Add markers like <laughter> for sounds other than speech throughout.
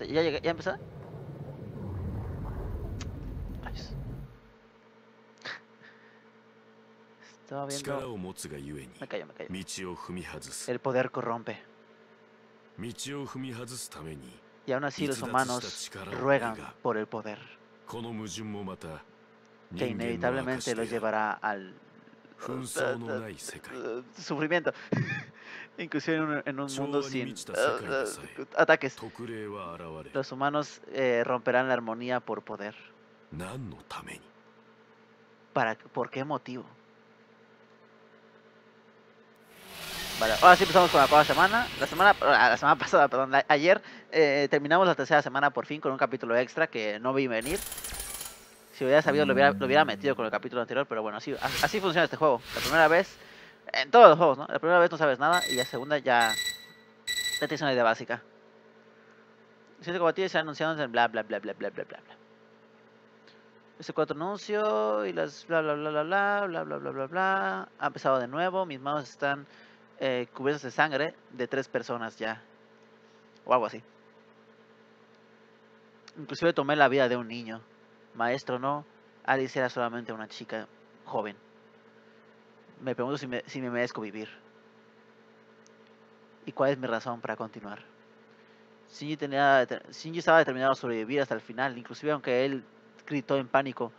ya llegué, ya empezó. Estaba viendo. Me callo, me callo. El poder corrompe. Y aún así los humanos ruegan por el poder, que inevitablemente los llevará al <laughs> sufrimiento, <laughs> inclusive en un, en un mundo sin uh, ataques. Los humanos eh, romperán la armonía por poder. ¿Para, ¿Por qué motivo? Vale, ahora sí empezamos con la pasada semana. La semana, ah, la semana <laughs> pasada, perdón, la, ayer eh, terminamos la tercera semana por fin con un capítulo extra que no vi venir. Si hubiera sabido lo hubiera, lo hubiera metido con el capítulo anterior, pero bueno, así, así funciona este juego. La primera vez, en todos los juegos, ¿no? La primera vez no sabes nada y la segunda ya, ya tienes una idea básica. Siete combatientes se anunciaron en bla bla bla bla bla bla bla bla. Ese cuatro anuncio y las bla bla bla bla bla bla bla bla bla bla. Ha empezado de nuevo. Mis manos están eh, cubiertas de sangre de tres personas ya. O algo así. Inclusive tomé la vida de un niño. Maestro no. Alice era solamente una chica joven. Me pregunto si me, si me merezco vivir. ¿Y cuál es mi razón para continuar? Shinji, tenía, Shinji estaba determinado a sobrevivir hasta el final, inclusive aunque él gritó en pánico,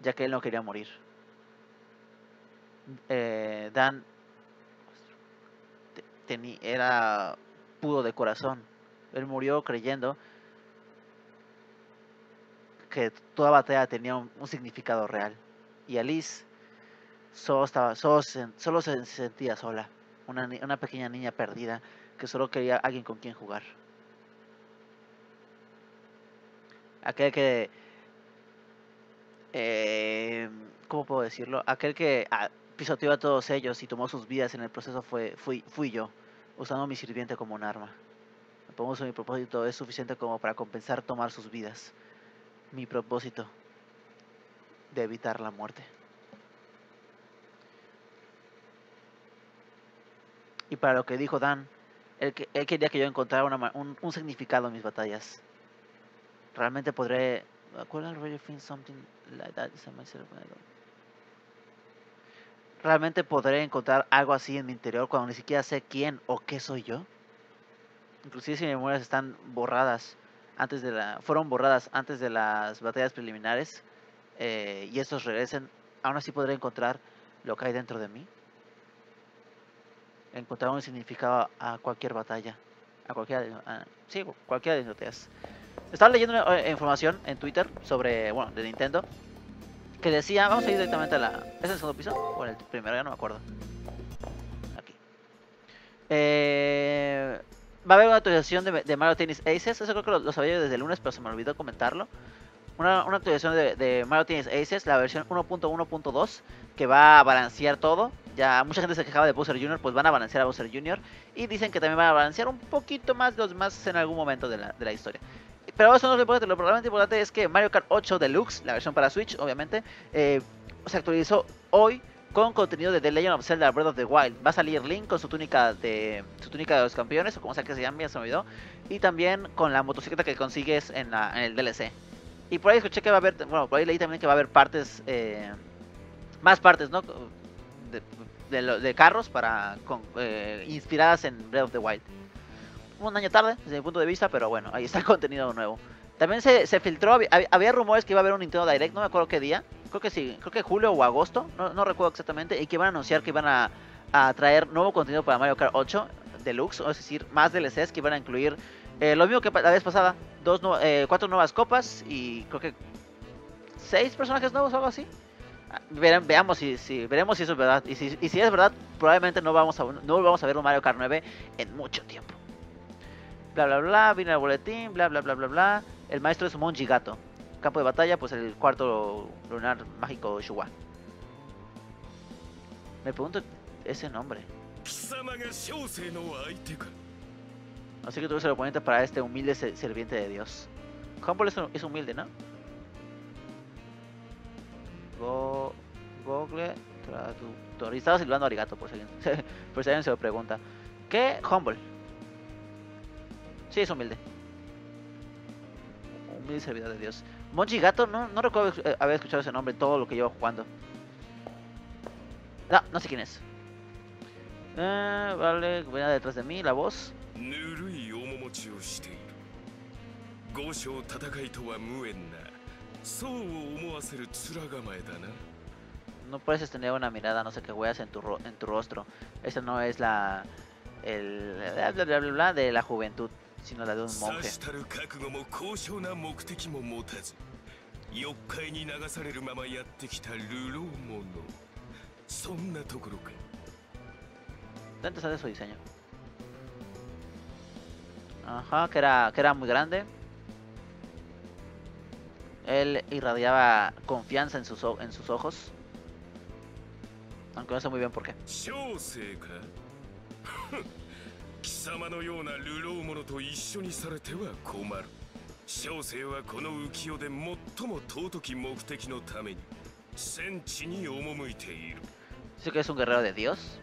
ya que él no quería morir. Eh, Dan era puro de corazón. Él murió creyendo que toda batalla tenía un, significado real. Y Alice solo, estaba, solo, se, solo se sentía sola, una, una pequeña niña perdida que solo quería alguien con quien jugar. Aquel que... eh, ¿Cómo puedo decirlo? Aquel que ah, pisoteó a todos ellos y tomó sus vidas en el proceso fue, fui, fui yo, usando a mi sirviente como un arma. Me pongo mi propósito es suficiente como para compensar tomar sus vidas. Mi propósito de evitar la muerte. Y para lo que dijo Dan, él, él quería que yo encontrara una un, un significado en mis batallas. Realmente podré... ¿Cuál es really think something ¿Realmente podré encontrar algo así en mi interior cuando ni siquiera sé quién o qué soy yo? Inclusive si mis memorias están borradas antes de la... Fueron borradas antes de las batallas preliminares eh, y estos regresen, aún así podré encontrar lo que hay dentro de mí. Encontrar un significado a cualquier batalla. A cualquiera de, a- sí, cualquiera de batallas. Estaba leyendo eh, información en Twitter sobre, bueno, de Nintendo. Que decía, vamos a ir directamente a la... ¿Es el segundo piso? O el primero, no me acuerdo. Aquí. Eh, va a haber una actualización de, Mario Tennis Aces. Eso creo que lo, lo sabía desde el lunes, pero se me olvidó comentarlo. Una, una actualización de, Mario Tennis Aces, la versión 1.1.2, que va a balancear todo. Ya mucha gente se quejaba de Bowser Jr., pues van a balancear a Bowser Jr. Y dicen que también van a balancear un poquito más los demás en algún momento de la, de la historia. Pero eso no es lo importante, lo realmente importante es que Mario Kart 8 Deluxe, la versión para Switch, obviamente, eh, se actualizó hoy con contenido de The Legend of Zelda Breath of the Wild. Va a salir Link con su túnica de su túnica de los campeones, o como sea que se llame, ya se me olvidó. Y también con la motocicleta que consigues en, la- el DLC. Y por ahí escuché que va a haber, bueno, por ahí leí también que va a haber partes, eh, más partes, ¿no? De, carros para eh, inspiradas en Breath of the Wild. Un año tarde, desde mi punto de vista, pero bueno, ahí está el <laughs> contenido nuevo. También se, se filtró, había, había rumores que iba a haber un Nintendo Direct, no me acuerdo qué día. Creo que sí, creo que julio o agosto, no, no recuerdo exactamente. Y que iban a anunciar que iban a, a traer nuevo contenido para Mario Kart 8 Deluxe, es decir, más DLCs que iban a incluir eh, lo mismo que la vez pasada, dos nu- eh, cuatro nuevas copas y creo que seis personajes nuevos o algo así. Ah, veamos si, veremos si eso es verdad. Y si, es verdad, probablemente no vamos a no vamos a ver un Mario Kart 9 en mucho tiempo. Bla bla bla, viene el boletín, bla bla bla bla bla. El maestro es Monji Gato campo de batalla, pues el cuarto lunar mágico Shuwa. Me pregunto ese nombre. Así que tuve el oponente para este humilde sirviente de Dios. Humble es, humilde, ¿no? Go, Google traductor. Y estaba silbando arigato, por si, alguien, <laughs> por si alguien se lo pregunta. ¿Qué? Humble. Sí, es humilde. Humilde servidor de Dios. Monchi Gato, no, no recuerdo eh, haber escuchado ese nombre en todo lo que llevo jugando. No, no sé quién es. Eh, vale, viene detrás de mí la voz. ぬるい面持ちをしている五章戦いとは無縁なそう思わせる面構えだな No puedes tener una mirada, no sé qué weas en tu, ro- en tu rostro. Esa no es la. El. Bla, bla, bla, bla, bla de la juventud, sino la de un さ monje. したる覚悟も高尚な目的も持たず欲界に流されるままやってきた流浪者そんなところか Está interesante su diseño. Ajá, que era, que era muy grande. Él irradiaba confianza en sus, o- en sus ojos. Aunque no sé muy bien por qué. <laughs> 小生かふん貴様のような流浪者と一緒にされては困る 小生はこの浮世で最も尊き目的のために戦地に赴いている Dice que es un guerrero de Dios.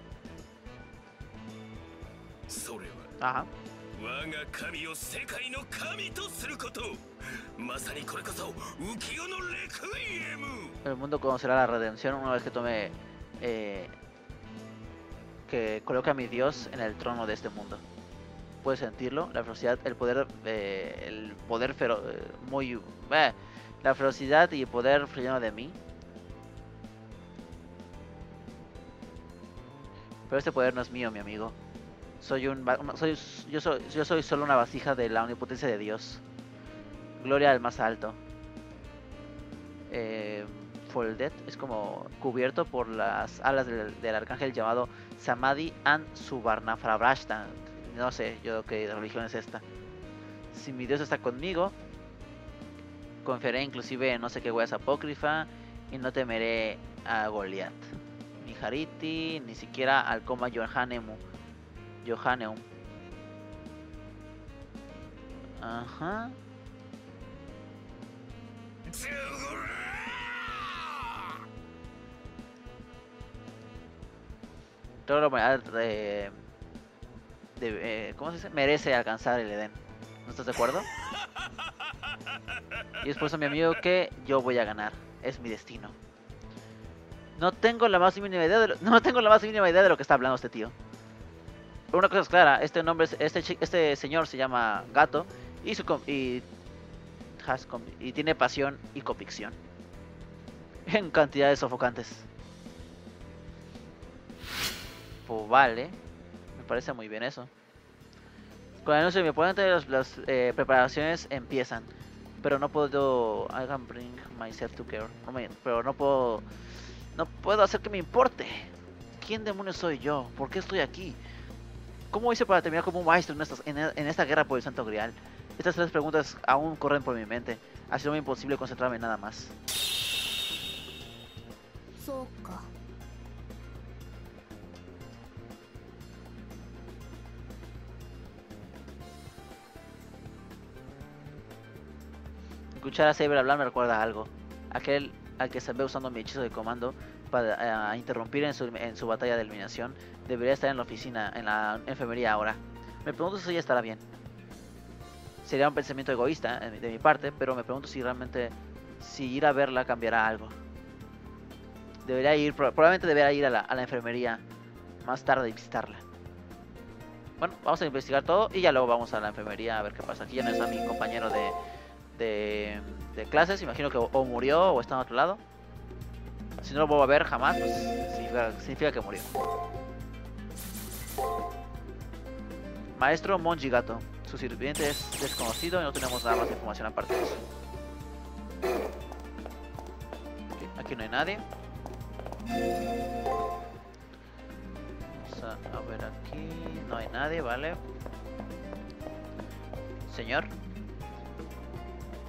それ Ajá. は我が神を世界の神とすることまさにこれこそ浮世のレクイエム El mundo conocerá la redención una vez que tome. eh, que coloque a mi Dios en el trono de este mundo. Puedes sentirlo, la ferocidad, el poder, eh, el poder fero eh, muy, eh, la ferocidad y el poder fluyendo de mí. Pero este poder no es mío, mi amigo. Soy un, soy, yo soy, yo soy solo una vasija de la omnipotencia de Dios. Gloria al más alto. Eh, folded es como cubierto por las alas del, arcángel llamado Samadhi and Suvarnafrabrashta. No sé yo qué religión es esta. Si mi Dios está conmigo, confiaré inclusive no sé qué weas apócrifa y no temeré a Goliath. Ni Hariti, ni siquiera al coma Johanemu. Johanneum. Ajá. La humanidad eh, eh, ¿cómo se dice? merece alcanzar el Edén. ¿No estás de acuerdo? Y es por eso, mi amigo, que yo voy a ganar. Es mi destino. No tengo la más mínima idea de lo, <laughs> no tengo la más mínima idea de lo que está hablando este tío. Una cosa es clara, este nombre, es- este, este señor se llama Gato y su y, y tiene pasión y convicción en cantidades sofocantes. Pues vale, parece muy bien eso. Con el anuncio de mi oponente, las, eh, preparaciones empiezan. Pero no puedo. I can bring myself to care. Pero no puedo. No puedo hacer que me importe. ¿Quién demonios soy yo? ¿Por qué estoy aquí? ¿Cómo hice para terminar como un maestro en, estas- en, esta guerra por el Santo Grial? Estas tres preguntas aún corren por mi mente, haciéndome imposible concentrarme en nada más. Escuchar a Saber hablar me recuerda a algo. Aquel al que se ve usando mi hechizo de comando para eh, interrumpir en su, en su batalla de eliminación debería estar en la oficina, en la enfermería ahora. Me pregunto si ella estará bien. Sería un pensamiento egoísta eh, de mi parte, pero me pregunto si realmente si ir a verla cambiará algo. Debería ir, pro- probablemente debería ir a la, a la enfermería más tarde y visitarla. Bueno, vamos a investigar todo y ya luego vamos a la enfermería a ver qué pasa. Aquí ya no está mi compañero de, de, clases. Imagino que o, murió o está en otro lado. Si no lo vuelvo a ver jamás, pues significa, que murió. Maestro Monjigato. Su sirviente es desconocido y no tenemos nada más de información aparte de eso. Aquí no hay nadie. Vamos a ver aquí. No hay nadie, vale. Señor.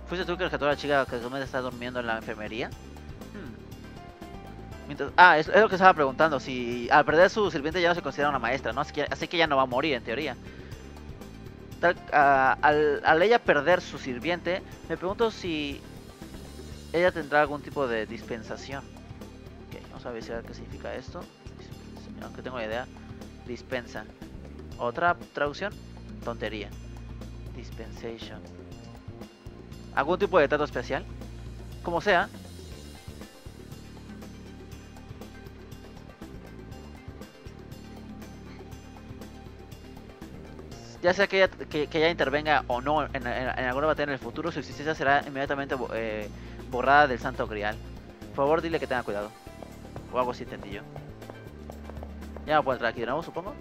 ¿Fuiste tú que rescató a la chica que me está durmiendo en la enfermería? Hmm. Ah, es, lo que estaba preguntando. Si al perder su sirviente ya no se considera una maestra, ¿no? Así que, así que ya no va a morir en teoría. Ah, al, ella perder su sirviente, me pregunto si ella tendrá algún tipo de dispensación. Ok, vamos a ver qué significa esto. Aunque tengo la idea. Dispensa. Otra traducción, tontería. Dispensation. ¿Algún tipo de trato especial? Como sea. Ya sea que ella, que, ella intervenga o no en, en- en alguna batalla en el futuro, su existencia será inmediatamente eh, borrada del Santo Grial. Por favor, dile que tenga cuidado. O algo así entendí yo. Ya no puedo entrar aquí de nuevo, supongo.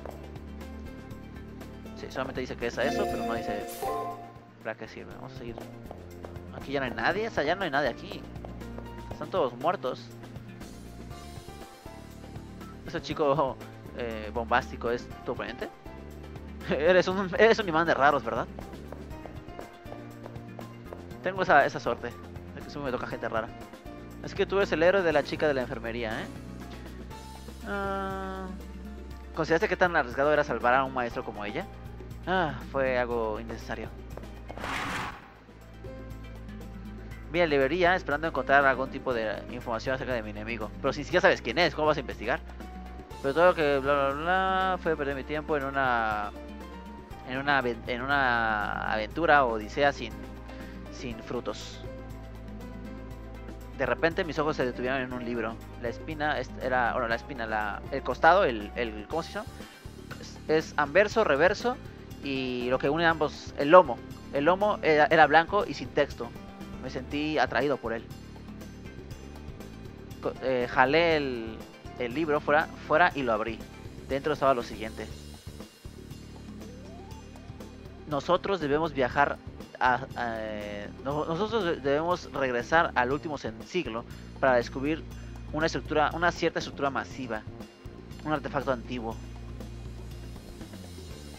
Sí, solamente dice que es a eso, pero no dice para qué sirve. Vamos a seguir. Aquí ya no hay nadie, o sea, ya no hay nadie aquí. Están todos muertos. Ese chico eh, bombástico es tu oponente. <laughs> eres, un, eres un imán de raros, ¿verdad? Tengo esa, esa suerte. De que siempre me toca gente rara. Así que tú eres el héroe de la chica de la enfermería, ¿eh? Ah, ¿Consideraste que tan arriesgado era salvar a un maestro como ella? Ah, fue algo innecesario. Vi la librería esperando encontrar algún tipo de información acerca de mi enemigo. Pero si siquiera sabes quién es, ¿cómo vas a investigar? Pero todo lo que bla bla bla fue perder mi tiempo en una en una en una aventura o odisea sin sin frutos. De repente mis ojos se detuvieron en un libro. La espina es- era, bueno, la espina, la, el costado, el, ¿cómo se llama? Es, anverso, reverso y lo que une ambos, el lomo. El lomo era blanco y sin texto. Me sentí atraído por él. Eh, jalé el, el libro fuera, fuera y lo abrí. Dentro estaba lo siguiente. Nosotros debemos viajar a, a- no- nosotros de- debemos regresar al último siglo para descubrir una estructura, una cierta estructura masiva, un artefacto antiguo.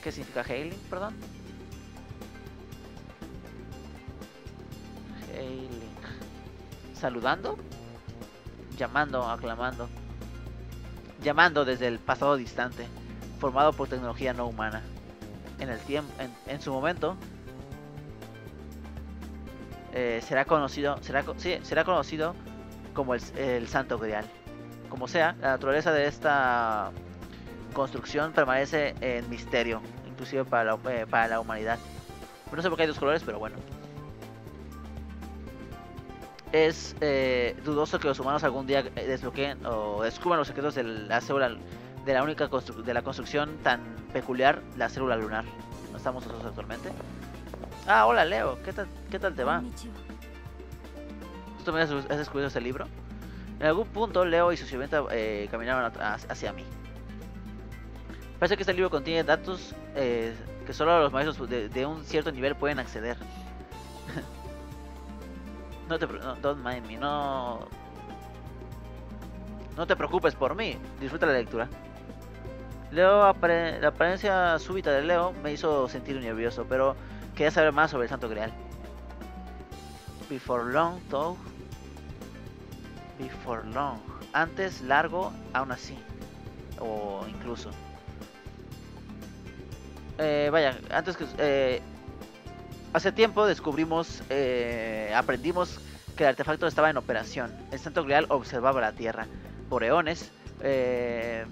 ¿Qué significa hailing, perdón? Hailing. Saludando, llamando, aclamando, llamando desde el pasado distante, formado por tecnología no humana. En el tiempo, en, su momento, eh, será conocido, será, sí, será conocido como el, el Santo Grial. Como sea, la naturaleza de esta construcción permanece en misterio, inclusive para la, eh, para la humanidad. No sé por qué hay dos colores, pero bueno es eh, dudoso que los humanos algún día eh, desbloqueen o descubran los secretos de la célula de la única de la construcción tan peculiar, la célula lunar. No estamos nosotros actualmente. Ah, hola Leo, ¿qué tal, qué tal te va? ¿Tú también has, has descubierto este libro? En algún punto Leo y su sirvienta eh, caminaron hacia mí. Parece que este libro contiene datos eh, que solo los maestros de, de un cierto nivel pueden acceder. <laughs> no te no, don't mind me, no no te preocupes por mí, disfruta la lectura. Leo apare- la apariencia súbita de Leo me hizo sentir nervioso, pero quería saber más sobre el Santo Grial. Before long, though. Before long. Antes, largo, aún así. O incluso. Eh, vaya, antes que... eh, hace tiempo descubrimos, eh, aprendimos que el artefacto estaba en operación. El Santo Grial observaba la Tierra. Por eones, eh,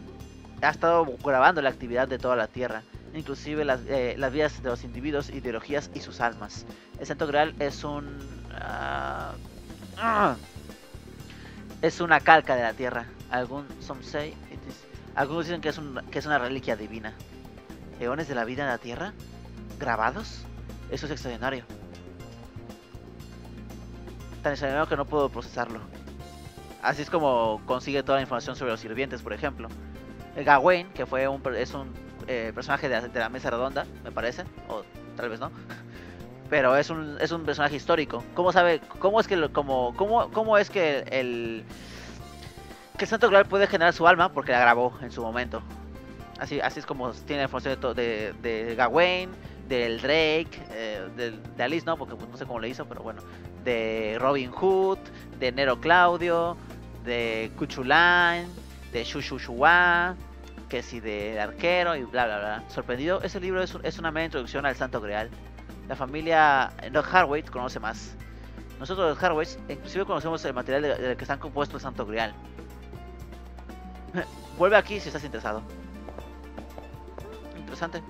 ha estado grabando la actividad de toda la Tierra. Inclusive las, eh, vidas de los individuos, ideologías y sus almas. El Santo Graal es un... ah, es una calca de la Tierra. Algún, some say it is- algunos dicen que es, un- que es una reliquia divina. ¿Eones de la vida en la Tierra? ¿Grabados? Eso es extraordinario. Tan extraordinario que no puedo procesarlo. Así es como consigue toda la información sobre los sirvientes, por ejemplo. Gawain, que fue un, es un eh, personaje de la, mesa redonda, me parece, o tal vez no. <laughs> Pero es un, es un personaje histórico. ¿Cómo sabe, cómo es que, lo- como, cómo, cómo es que el, que el Santo Graal puede generar su alma? Porque la grabó en su momento. Así, así es como tiene la información de, de, de Gawain, del Drake, eh, de Alice no, porque pues, no sé cómo le hizo, pero bueno. De Robin Hood, de Nero Claudio, de Cuchulain, de Shushushua, que si de arquero y bla bla bla. Sorprendido, ese libro es, un- es una mera introducción al Santo Grial. La familia los Harwaite conoce más. Nosotros los Harwaite inclusive conocemos el material de- del que están compuestos el Santo Grial. <laughs> Vuelve aquí si estás interesado. Interesante.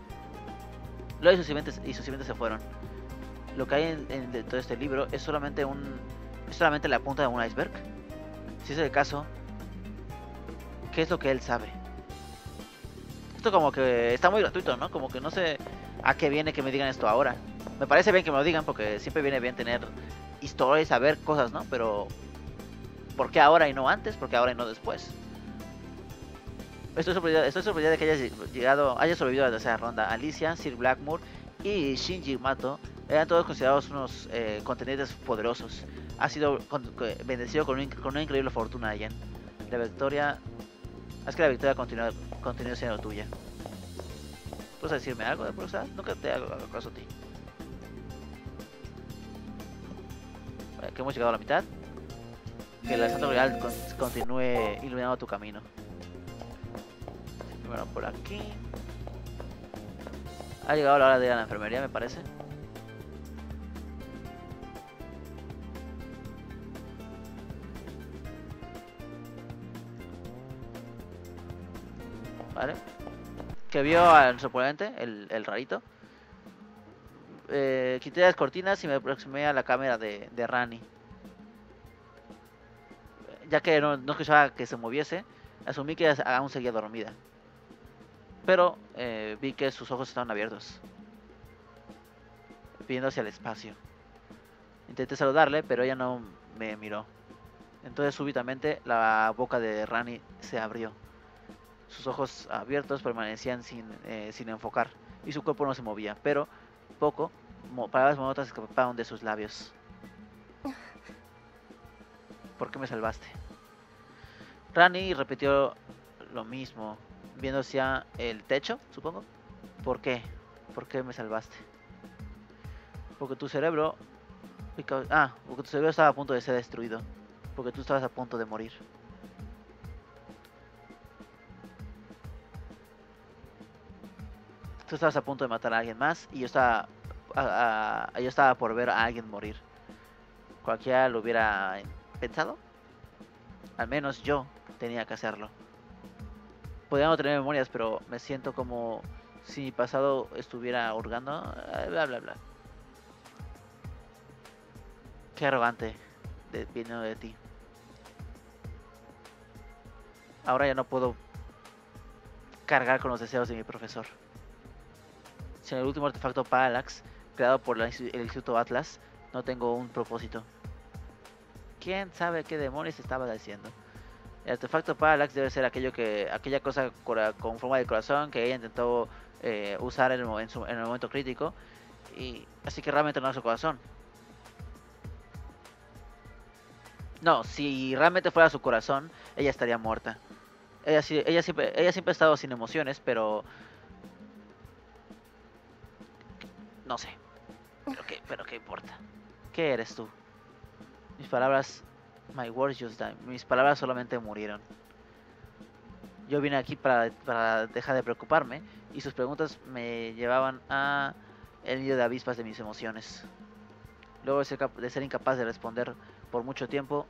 Luego y sus sirvientes, y se fueron. Lo que hay en, todo este libro es solamente un es solamente la punta de un iceberg. Si es el caso, ¿qué es lo que él sabe? Esto como que está muy gratuito, ¿no? Como que no sé a qué viene que me digan esto ahora. Me parece bien que me lo digan porque siempre viene bien tener historias, saber cosas, ¿no? Pero ¿por qué ahora y no antes? ¿Por qué ahora y no después? Estoy sorprendido, estoy sorprendido de que haya llegado, haya sobrevivido a la tercera ronda. Alicia, Sir Blackmoor y Shinji Mato eran todos considerados unos eh, contendientes poderosos. Ha sido bendecido con, un, con, una increíble fortuna, Allen. La victoria... Es que la victoria continúa, continúa siendo tuya. ¿Puedes decirme algo de Brusa? Nunca te hago caso a ti. Vale, que hemos llegado a la mitad. Que la Santo Real con, continúe iluminando tu camino. Primero por aquí. Ha llegado la hora de ir a la enfermería, me parece. ¿Vale? Que vio al su oponente, el, el rarito. Eh, quité las cortinas y me aproximé a la cámara de, Rani. Ya que no escuchaba que se moviese, asumí que aún seguía dormida. Pero eh, vi que sus ojos estaban abiertos, viendo hacia el espacio. Intenté saludarle, pero ella no me miró. Entonces súbitamente la boca de Rani se abrió. Sus ojos abiertos permanecían sin, eh, sin enfocar y su cuerpo no se movía, pero poco, palabras monotas escaparon de sus labios. ¿Por qué me salvaste? Rani repitió lo mismo, viendo hacia el techo, supongo. ¿Por qué? ¿Por qué me salvaste? Porque tu cerebro... Ah, porque tu cerebro estaba a punto de ser destruido. Porque tú estabas a punto de morir. Tú estabas a punto de matar a alguien más y yo estaba, a, yo estaba por ver a alguien morir. Cualquiera lo hubiera pensado. Al menos yo tenía que hacerlo. Podría no tener memorias, pero me siento como si mi pasado estuviera hurgando. Bla, bla, bla. Qué arrogante de, de ti. Ahora ya no puedo cargar con los deseos de mi profesor. Sin el último artefacto Parallax, creado por el Instituto Atlas, no tengo un propósito. ¿Quién sabe qué demonios estaba diciendo? El artefacto Parallax debe ser aquello que, aquella cosa con forma de corazón que ella intentó eh, usar en el, momento crítico. Y así que realmente no es su corazón. No, si realmente fuera su corazón, ella estaría muerta. Ella, ella, siempre, ella siempre ha estado sin emociones, pero No sé. Pero qué, pero qué importa. ¿Qué eres tú? Mis palabras... My words just died. Mis palabras solamente murieron. Yo vine aquí para, para dejar de preocuparme y sus preguntas me llevaban a el nido de avispas de mis emociones. Luego de ser, de ser incapaz de responder por mucho tiempo,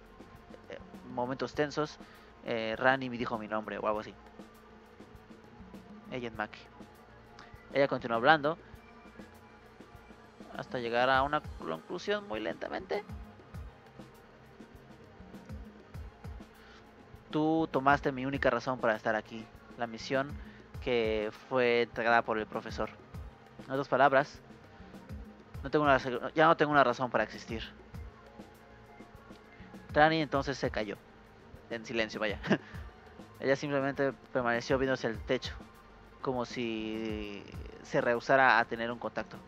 eh, momentos tensos, eh, Rani me dijo mi nombre o algo así. Agent Mackey. Ella continuó hablando hasta llegar a una conclusión muy lentamente. Tú tomaste mi única razón para estar aquí, la misión que fue entregada por el profesor. En otras palabras, no tengo una, ya no tengo una razón para existir. Trani entonces se cayó, en silencio, vaya. <laughs> Ella simplemente permaneció viéndose el techo, como si se rehusara a tener un contacto.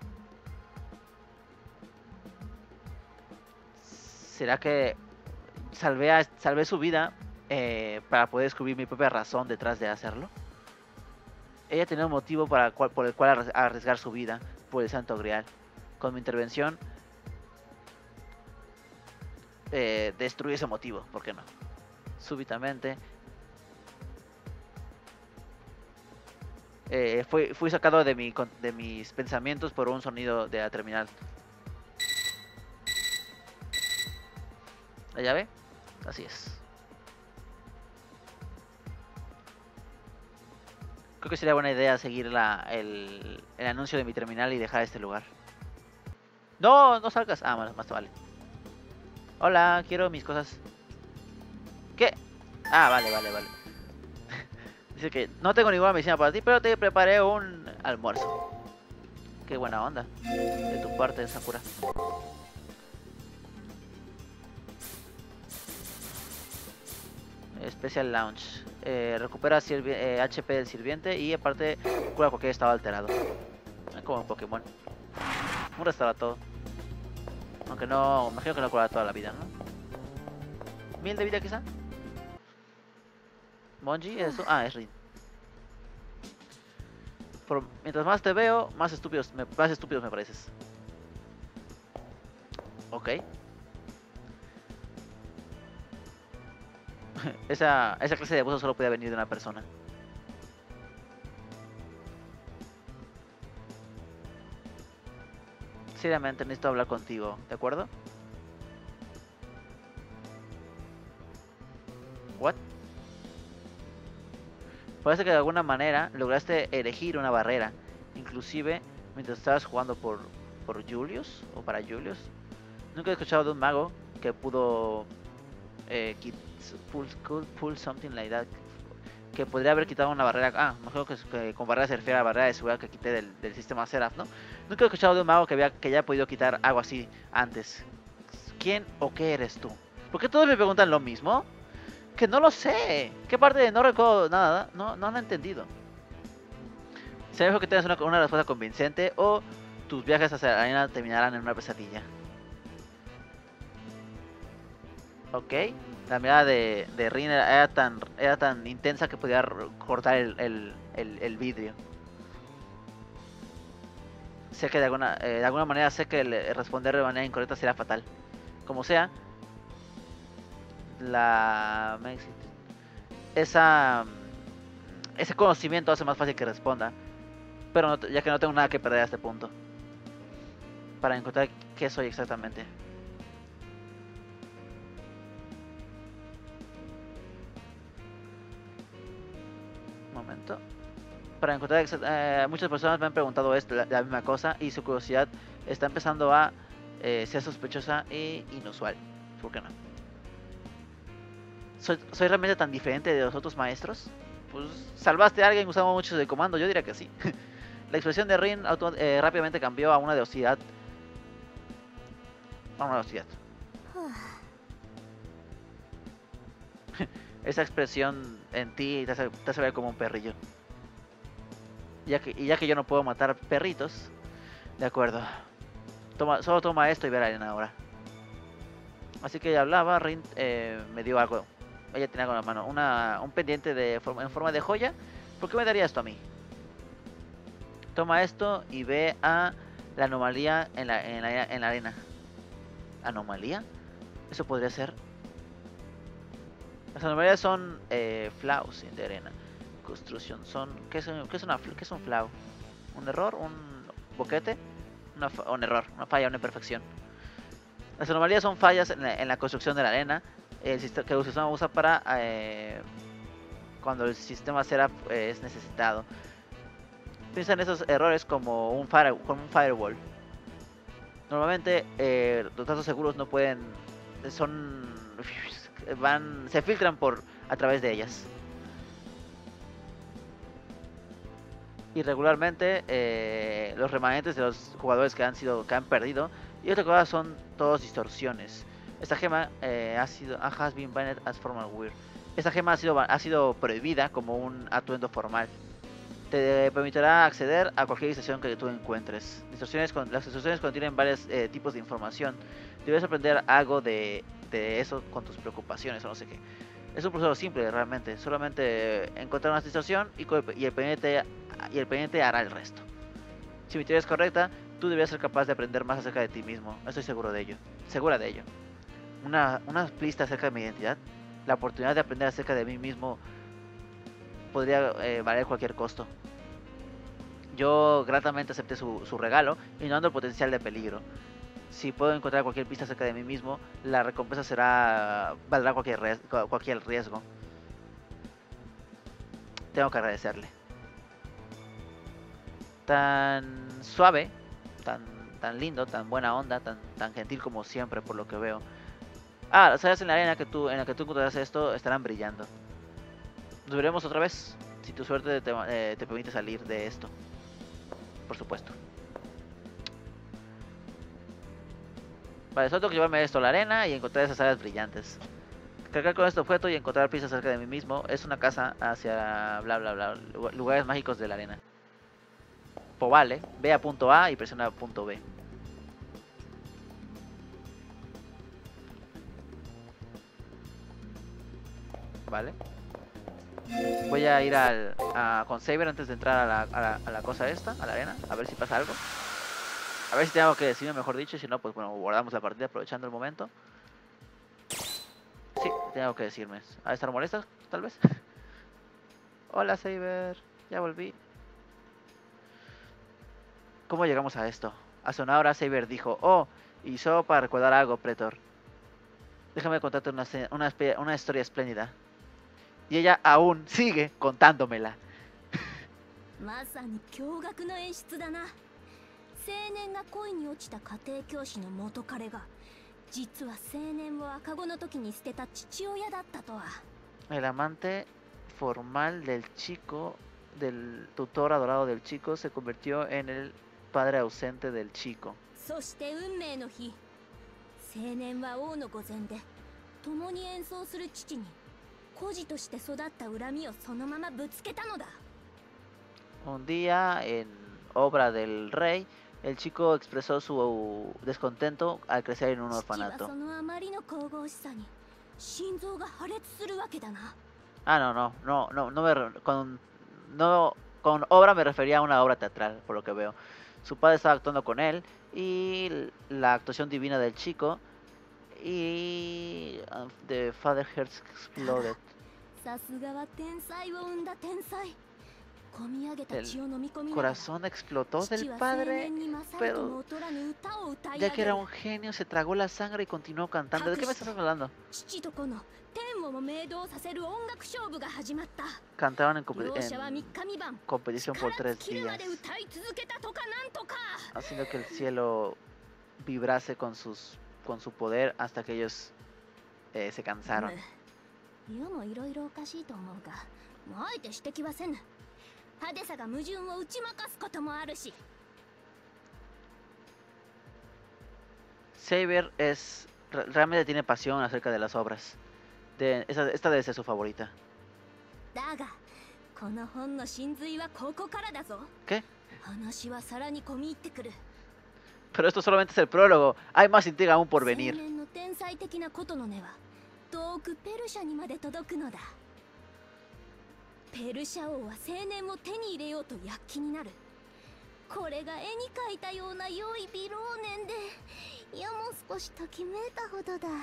¿Será que salvé, a, salvé su vida eh, para poder descubrir mi propia razón detrás de hacerlo? Ella tenía un motivo para por el cual arriesgar su vida por el Santo Grial. Con mi intervención eh, destruí ese motivo, ¿por qué no? Súbitamente eh, fui, fui, sacado de, mi, de mis pensamientos por un sonido de la terminal. ¿La llave? Así es. Creo que sería buena idea seguir la, el, el anuncio de mi terminal y dejar este lugar. No, no salgas. Ah, más, vale. Hola, quiero mis cosas. ¿Qué? Ah, vale, vale, vale. <laughs> Dice que no tengo ninguna medicina para ti, pero te preparé un almuerzo. Qué buena onda. De tu parte, Sakura. Special Launch. Eh, recupera sirvi- eh, HP del sirviente y aparte cura cualquier estado alterado. Eh, Como un Pokémon. Un restaura todo. Aunque no, imagino que no cura toda la vida, ¿no? ¿Mil de vida quizá? Monji, eso. Ah, es Rin. Por- mientras más te veo, más estúpidos, me, más estúpidos me pareces. Ok. <laughs> esa, esa clase de abuso solo puede venir de una persona. Seriamente necesito hablar contigo, ¿de acuerdo? What? Parece que de alguna manera lograste elegir una barrera, inclusive mientras estabas jugando por, por Julius o para Julius. Nunca he escuchado de un mago que pudo eh, quit- pull, could pull something like that, que podría haber quitado una barrera. Ah, mejor que, que con barrera se refiere a la barrera de seguridad que quité del, sistema Seraph, ¿no? Nunca he escuchado de un mago que, había, que haya podido quitar algo así antes. ¿Quién o qué eres tú? ¿Por qué todos me preguntan lo mismo? Que no lo sé. ¿Qué parte de no recuerdo nada? No, no he entendido. Sería mejor que tengas una, una respuesta convincente o tus viajes hacia la arena terminarán en una pesadilla. Ok. La mirada de, de era, tan, era tan intensa que podía cortar el, el- el- vidrio. Sé que de alguna, eh, de alguna manera sé que responder de manera incorrecta será fatal. Como sea, la esa ese conocimiento hace más fácil que responda pero no ya que no tengo nada que perder a este punto para encontrar qué soy exactamente Un momento para encontrar eh, muchas personas me han preguntado esto la, la misma cosa y su curiosidad está empezando a eh, ser sospechosa e inusual ¿por qué no? ¿Soy, ¿Soy realmente tan diferente de los otros maestros? Pues salvaste a alguien usando mucho de comando, yo diría que sí. <laughs> La expresión de Rin auto- eh, rápidamente cambió a una de hostilidad. A una de hostilidad. <sighs> <laughs> Esa expresión en ti te hace, te hace ver como un perrillo. Ya que, y ya que yo no puedo matar perritos, de acuerdo. Toma, solo toma esto y ver a arena ahora. Así que ella hablaba, Rin eh, me dio algo. Ella tenía en la mano. Una, un pendiente de en forma de joya. ¿Por qué me daría esto a mí? Toma esto y ve a la anomalía en la, en la, en la arena. ¿Anomalía? Eso podría ser. Las anomalías son eh, flaws de arena. Construcción son. ¿Qué es, qué es, una, qué es un flaw? ¿Un error? ¿Un boquete? Una un error, una falla, una imperfección. Las anomalías son fallas en la, construcción de la arena el sistema que el sistema usa para eh, cuando el sistema será es necesitado. Piensa en esos errores como un, fire- como un firewall. Normalmente eh, los datos seguros no pueden son van se filtran por a través de ellas. Y regularmente eh, los remanentes de los jugadores que han sido que han perdido y otra cosa son todas distorsiones. Esta gema eh, ha sido has been banned as formal wear. Esta gema ha sido ha sido prohibida como un atuendo formal. Te permitirá acceder a cualquier distorsión que tú encuentres. Con, las distorsiones contienen varios eh, tipos de información. Debes aprender algo de, de eso con tus preocupaciones o no sé qué. Es un proceso simple realmente. Solamente encontrar una distorsión y, y el pendiente y el pendiente hará el resto. Si mi teoría es correcta, tú deberías ser capaz de aprender más acerca de ti mismo. Estoy seguro de ello. Segura de ello. Una, una pista acerca de mi identidad. La oportunidad de aprender acerca de mí mismo podría eh, valer cualquier costo. Yo gratamente acepté su, su regalo, ignorando el potencial de peligro. Si puedo encontrar cualquier pista acerca de mí mismo, la recompensa será valdrá cualquier, cualquier riesgo. Tengo que agradecerle. tan suave, tan, tan lindo, tan buena onda, tan, tan gentil como siempre, por lo que veo. Ah, las áreas en la arena que tú, en la que tú encontrarás esto estarán brillando. Nos veremos otra vez, si tu suerte te, eh, te permite salir de esto. Por supuesto. Vale, solo tengo que llevarme esto a la arena y encontrar esas áreas brillantes. Cargar con este objeto y encontrar pistas cerca de mí mismo es una casa hacia bla bla bla lugares mágicos de la arena. Pues vale, ve a punto A y presiona punto B. Vale. Voy a ir al, a, con Saber antes de entrar a la, a, la, a la cosa esta, a la arena, a ver si pasa algo. A ver si tengo que decirme mejor dicho, si no, pues bueno, guardamos la partida aprovechando el momento. Sí, tengo que decirme. ¿A estar molesta, tal vez? <laughs> Hola, Saber. Ya volví. ¿Cómo llegamos a esto? Hace una hora Saber dijo, oh, y solo para recordar algo, Pretor. Déjame contarte una, una, una historia espléndida Y ella aún sigue contándomela. 青年が恋に落ちた家庭教師の元彼が実は青年を赤子の時に捨てた父親だったとは El amante formal del chico, del tutor adorado del chico, se convirtió en el padre ausente del chico. そして運命の日青年は王の御前で共に演奏する父に 孤児として育った恨みをそのままぶつけたのだ Un día, en obra del rey, el chico expresó su descontento al crecer en un orfanato. Ah, no, no, no, no, no me, con, no, con obra me refería a una obra teatral, por lo que veo. Su padre estaba actuando con él y la actuación divina del chico y The Father Hearts Exploded. <laughs> El corazón explotó del padre, pero ya que era un genio, se tragó la sangre y continuó cantando. ¿De qué me estás hablando? Cantaban en, en competición por tres días, haciendo que el cielo vibrase con sus con su poder hasta que ellos eh, se cansaron. Saber es realmente tiene pasión acerca de las obras. De, esta, esta debe ser su favorita. ¿Qué? Pero esto solamente es el prólogo. Hay más intriga aún por venir. ペルシャ王は青年を手に入れようと躍起になる。これが絵に描いたような良い美老年でいやもう少しときめいたほどだ。だが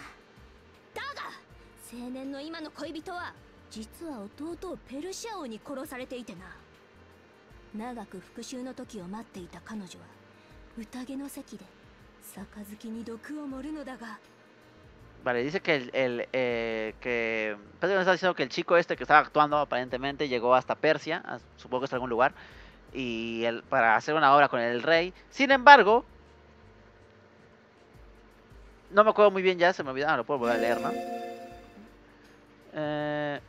青年の今の恋人は実は弟をペルシャ王に殺されていてな。長く復讐の時を待っていた彼女は 宴の席で杯に毒を盛るのだが Vale, dice que el, el eh, que Pedro está diciendo que el chico este que estaba actuando aparentemente llegó hasta Persia, supongo que está en algún lugar, y el, para hacer una obra con el rey. Sin embargo, no me acuerdo muy bien ya, se me olvidó, ah, lo puedo volver a leer, ¿no? Eh,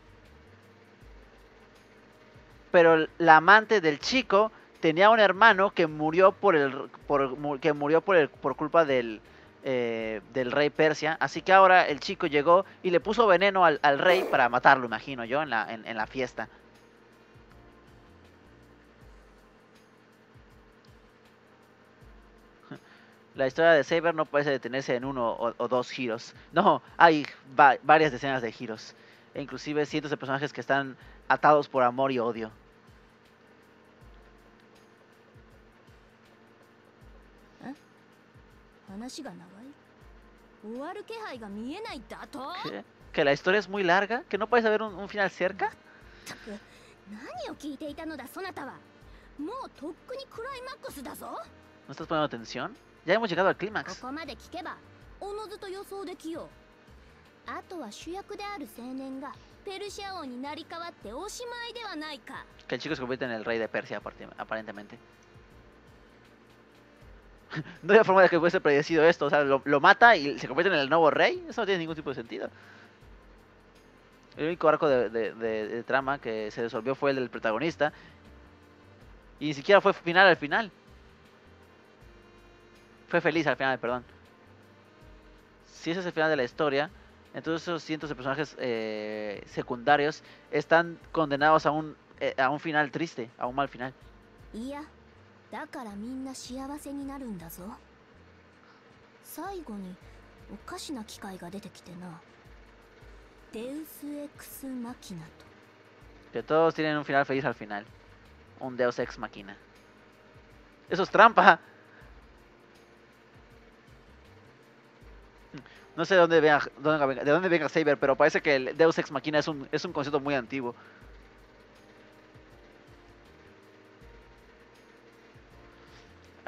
pero la amante del chico tenía un hermano que murió por el por, que murió por el por culpa del eh, del rey Persia. Así que ahora el chico llegó y le puso veneno al, al rey para matarlo, imagino yo, en la, en, la fiesta. <laughs> La historia de Saber no puede detenerse en uno o, dos giros. No, hay va varias decenas de giros. E inclusive cientos de personajes que están atados por amor y odio. 話が長い終わる気配が見えないだと que la historia es muy larga, que no puedes saber un, un final cerca. 何を聞いていたのだそなたはもうとっくにクライマックスだぞ ¿No estás poniendo atención? Ya hemos llegado al clímax. ここまで聞けばおのずと予想できようあとは主役である青年がペルシャ王になり変わっておしまいではないか Que el chico se convierte en el rey de Persia aparentemente <laughs> no había forma de que hubiese predecido esto. O sea, lo, mata y se convierte en el nuevo rey. Eso no tiene ningún tipo de sentido. El único arco de, trama que se resolvió fue el del protagonista. Y ni siquiera fue final al final. Fue feliz al final, perdón. Si ese es el final de la historia, entonces esos cientos de personajes eh, secundarios están condenados a un, eh, a un final triste, a un mal final. だからみんな幸せになるんだぞ最後におかしな機械が出てきてなデウス・エクス・マキナと Que todos tienen un final feliz al final. Un Deus Ex Machina. Eso es trampa. No sé de dónde venga, dónde venga- de dónde venga Saber, pero parece que el Deus Ex Machina es un, es un concepto muy antiguo.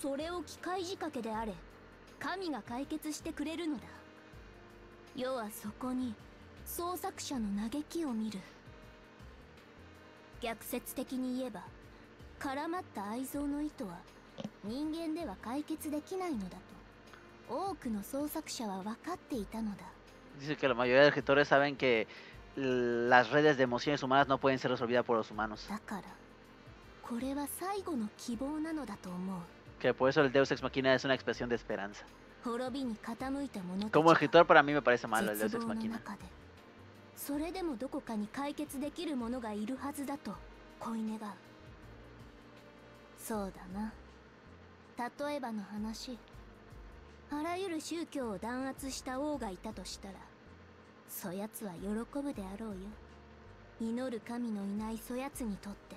それを機械仕掛けであれ神が解決してくれるのだ。要はそこに創作者の嘆きを見る。逆説的に言えば絡まった愛憎の意図は人間では解決できないのだと多くの創作者は分かっていたのだ。Dice que la mayoría de escritores saben que las redes de emociones humanas no pueden ser resolvidas por los humanos. だからこれは最後の希望なのだと思う Que por eso el Deus Ex Machina es una expresión de esperanza. Como が escritor para mí me parece malo el Deus 絶 Ex Machina. それでもどこかに解決できる者がいるはずだと恋願うそうだな例えばの話あらゆる宗教を弾圧した王がいたとしたらそやつは喜ぶであろうよ祈る神のいないそやつにとって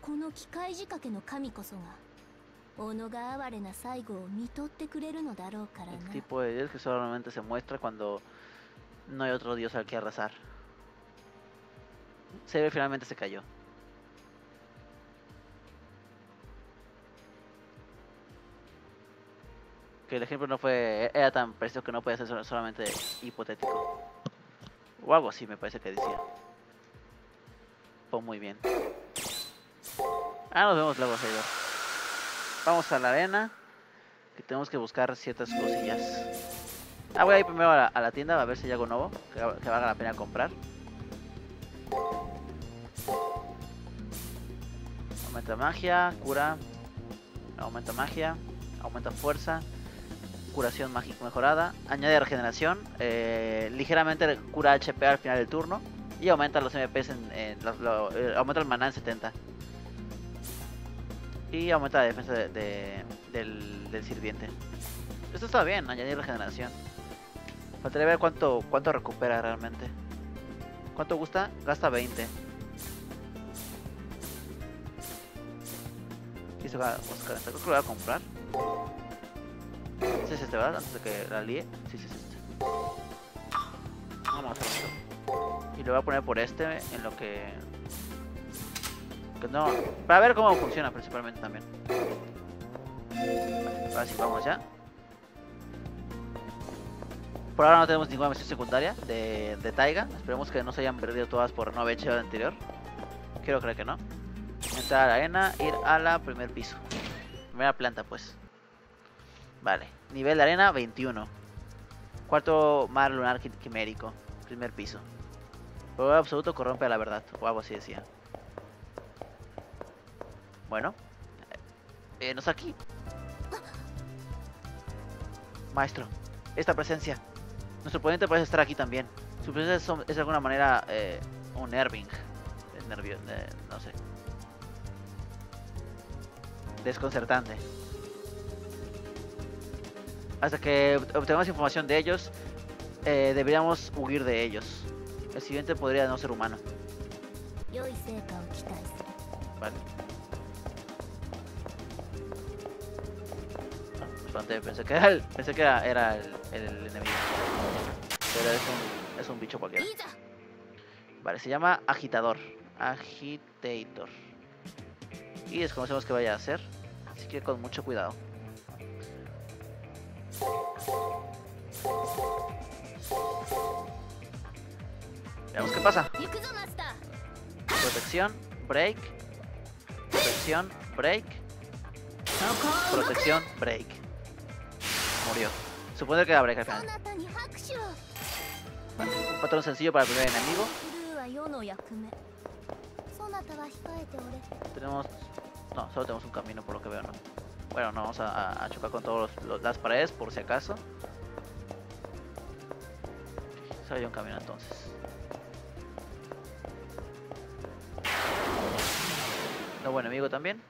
この機械仕掛けの神こそが El な tipo de Dios que solamente se muestra cuando no hay otro Dios al que arrasar. Saber finalmente se cayó. Que el ejemplo no fue. Era tan preciso que no puede ser sol- solamente hipotético. O algo así me parece que decía. Pues muy bien. Ah, nos vemos luego, Sailor. Vamos a la arena. Que tenemos que buscar ciertas cosillas. Ah, voy a ir primero a la, tienda a ver si hay algo nuevo que, va- que valga la pena comprar. Aumenta magia, cura. Aumenta magia, aumenta fuerza. Curación mágica mejorada. Añade regeneración. eh, ligeramente cura HP al final del turno. Y aumenta los MPs en. eh, aumenta el maná en 70. Y aumenta la defensa de- de- del, del sirviente. Esto está bien, añadir regeneración. Faltaría ver cuánto, cuánto recupera realmente. ¿Cuánto gusta? Gasta 20. ¿Qué buscar? Creo que lo voy a comprar. Sí, es este, ¿verdad? Antes de que la líe. Sí, sí, es este. Vamos a. Y lo voy a poner por este en lo que... que no... Para ver cómo funciona principalmente también. Ahora sí, vamos ya. Por ahora no tenemos ninguna misión secundaria de, de Taiga. Esperemos que no se hayan perdido todas por no haber hecho la anterior. Quiero creer que no. Entrar a la arena, ir a la primer piso. Primera planta, pues. Vale. Nivel de arena 21. Cuarto mar lunar qui- quimérico. Primer piso. Poder absoluto corrompe a la verdad. O algo así decía. Bueno, eh, venos aquí. Maestro, esta presencia. Nuestro oponente parece estar aquí también. Su presencia es, de alguna manera eh, un Irving. Nervio, eh, no sé. Desconcertante. Hasta que obtengamos información de ellos, eh, deberíamos huir de ellos. El siguiente podría no ser humano. Vale. pensé que era el, pensé que era, el, enemigo. Pero es un, es un bicho cualquiera. Vale, se llama agitador. Agitator. Y desconocemos qué vaya a hacer. Así que con mucho cuidado. Veamos qué pasa. Protección, break. Protección, break. Protección, break murió. Supondré que habrá que al un patrón sencillo para primer enemigo. Tenemos... No, solo tenemos un camino por lo que veo, ¿no? Bueno, no, vamos a, chocar con todas las paredes por si acaso. Se había un camino entonces. Nuevo enemigo también.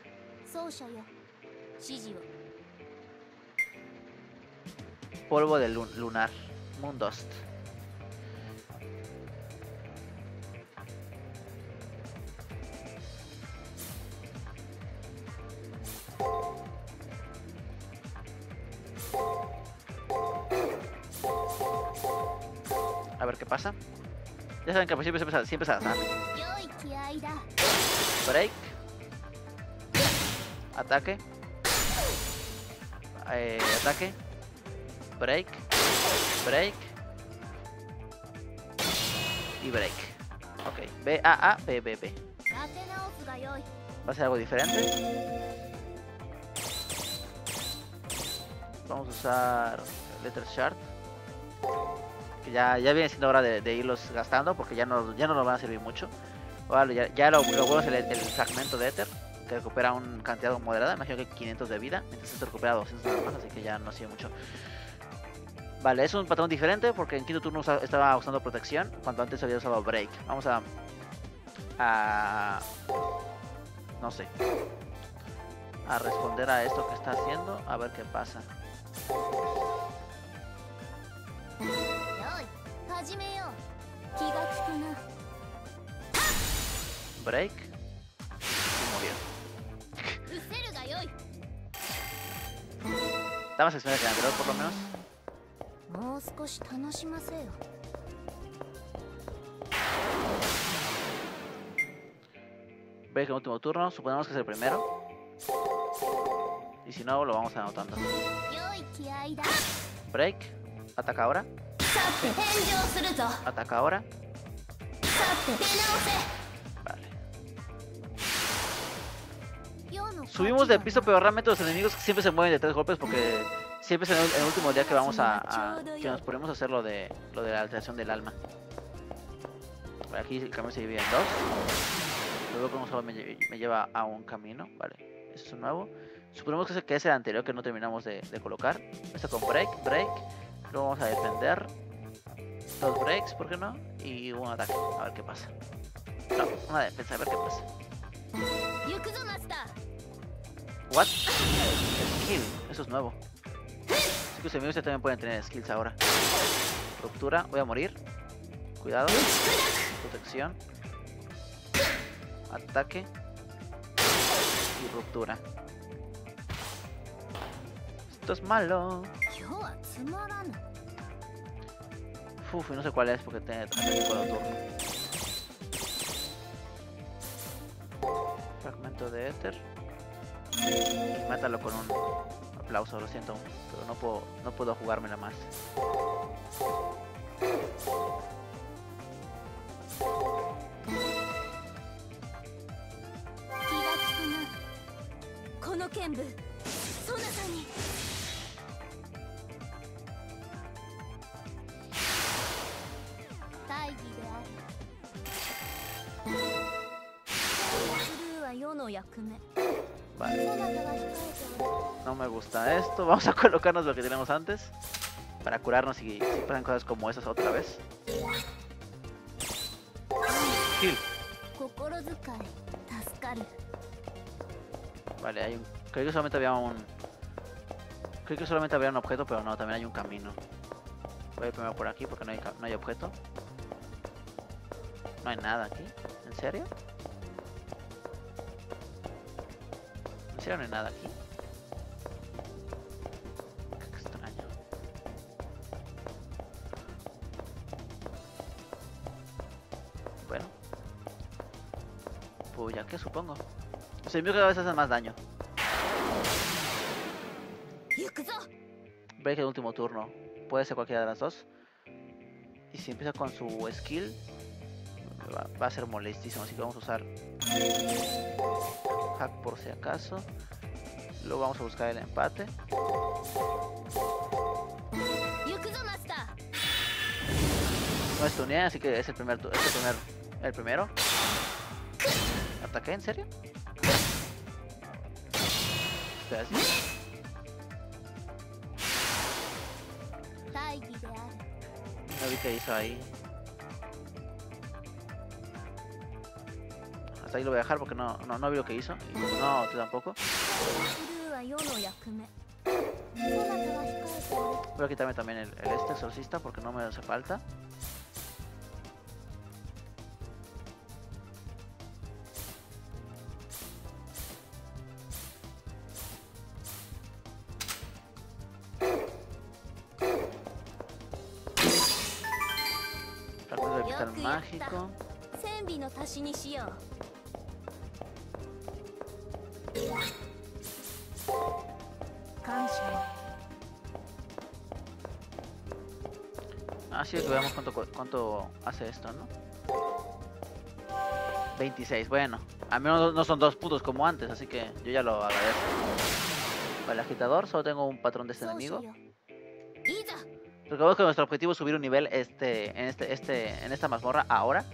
Polvo de lunar. Moon Dust. A ver qué pasa. Ya saben que al principio siempre, siempre se adaptan. Break. Ataque. Eh, ataque break, break y break. Ok, B, A, A, B, B, B. ¿Va a ser algo diferente? Vamos a usar Letter Shard. Que ya, ya viene siendo hora de, irlos gastando porque ya no, ya no nos van a servir mucho. Vale, ya, lo, lo bueno es el, el fragmento de Ether que recupera una cantidad moderada, imagino que 500 de vida, entonces te recupera 200 nada más, así que ya no sirve mucho. Vale, es un patrón diferente porque en quinto turno estaba usando protección cuando antes había usado break. Vamos a... a... no sé. A responder a esto que está haciendo, a ver qué pasa. Break. Y murió. Está más experiencia que anterior por lo menos. もう少し楽しませよ Break en último turno, suponemos que es el primero. Y si no, lo vamos anotando. 良い気合だ Break. Ataca ahora. さって返上するぞ Ataca ahora. さって出直 Vale. せ世の Subimos de 勝ち piso, pero realmente los enemigos siempre se mueven de tres golpes porque Siempre es el, último día que vamos a, que nos ponemos a hacer lo de, lo de la alteración del alma. Aquí el camino se divide en dos. Luego como solo me, me, lleva a un camino, vale. Eso es nuevo. Suponemos que que es el anterior que no terminamos de, colocar. Esto con break, break. Luego vamos a defender. Dos breaks, ¿por qué no? Y un ataque, a ver qué pasa. No, una defensa, a ver qué pasa. What? Skill, eso es nuevo. Tus enemigos ya también pueden tener skills ahora. Ruptura, voy a morir. Cuidado. Protección. Ataque. Y ruptura. Esto es malo. Uf, no sé cuál es porque tiene también turno. Fragmento de éter. Mátalo con un aplauso, lo siento, pero no puedo, no puedo jugármela más. me gusta esto. <laughs> Vamos a colocarnos lo que tenemos antes. Para curarnos y si pasan cosas como esas otra vez. Vale, hay un... Creo que solamente había un... Creo que solamente había un objeto, pero no, también hay un camino. Voy a ir primero por aquí porque no hay, no hay objeto. No hay nada aquí. ¿En serio? ¿En serio no hay nada aquí? ataque, supongo. Los enemigos cada vez hacen más daño. Break el último turno. Puede ser cualquiera de las dos. Y si empieza con su skill, va, a ser molestísimo. Así que vamos a usar hack por si acaso. Luego vamos a buscar el empate. No es así que es el primer, es el primer, el primero hasta acá, ¿en serio? Gracias. No vi que hizo ahí. Hasta ahí lo voy a dejar porque no, no, no vi lo que hizo. Pues no, tú tampoco. Voy a quitarme también el, el este exorcista porque no me hace falta. Así ah, que veamos cuánto, cuánto hace esto, ¿no? 26, bueno. A mí no, no, son dos puntos como antes, así que yo ya lo agradezco. Vale, agitador, solo tengo un patrón de este enemigo. Recordemos que nuestro objetivo es subir un nivel este, en, este, este, en esta mazmorra ahora.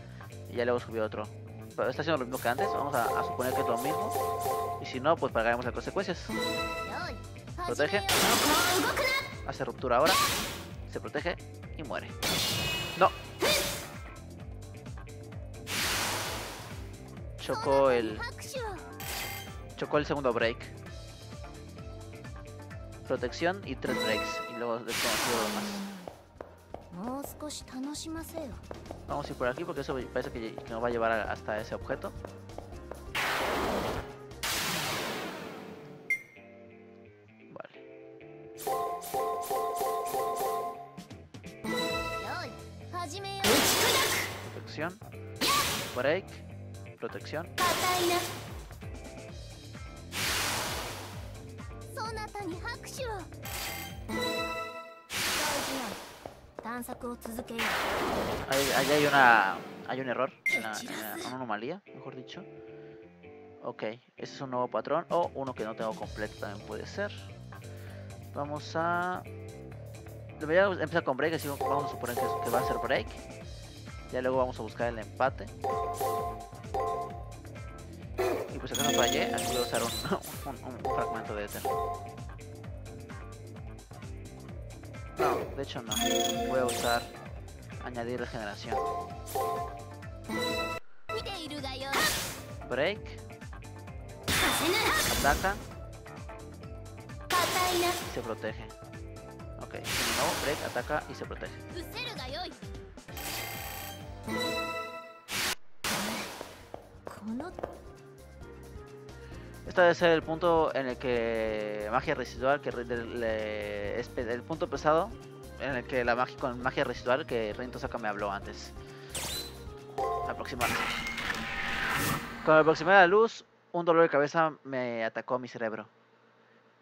Y ya luego subir otro. Pero está haciendo lo mismo que antes. Vamos a, a suponer que es lo mismo. Y si no, pues pagaremos las consecuencias. Protege. Hace ruptura ahora. Se protege y muere. No. Chocó el... Chocó el segundo break. Protección y tres breaks luego desconocido más. Vamos a ir por aquí porque eso parece que, nos va a llevar hasta ese objeto. Vale. Protección. Break. Protección. Ahí, ahí hay una. Hay un error. Una, una- anomalía, mejor dicho. Ok, ese es un nuevo patrón. O uno que no tengo completo también puede ser. Vamos a. Debería empezar con break, así vamos a suponer que, va a ser break. Ya luego vamos a buscar el empate. Y pues acá no fallé, aquí voy a usar un, un- <laughs> un- un fragmento de éter. No, de hecho no. Voy a usar añadir regeneración. Break. Ataca. Y se protege. Ok, no, break, ataca y se protege. Este debe ser el punto en el que magia residual, que le, es el punto pesado en el que la magia con magia residual que Rinto Saka me habló antes. Aproximadamente. Con la luz, un dolor de cabeza me atacó mi cerebro,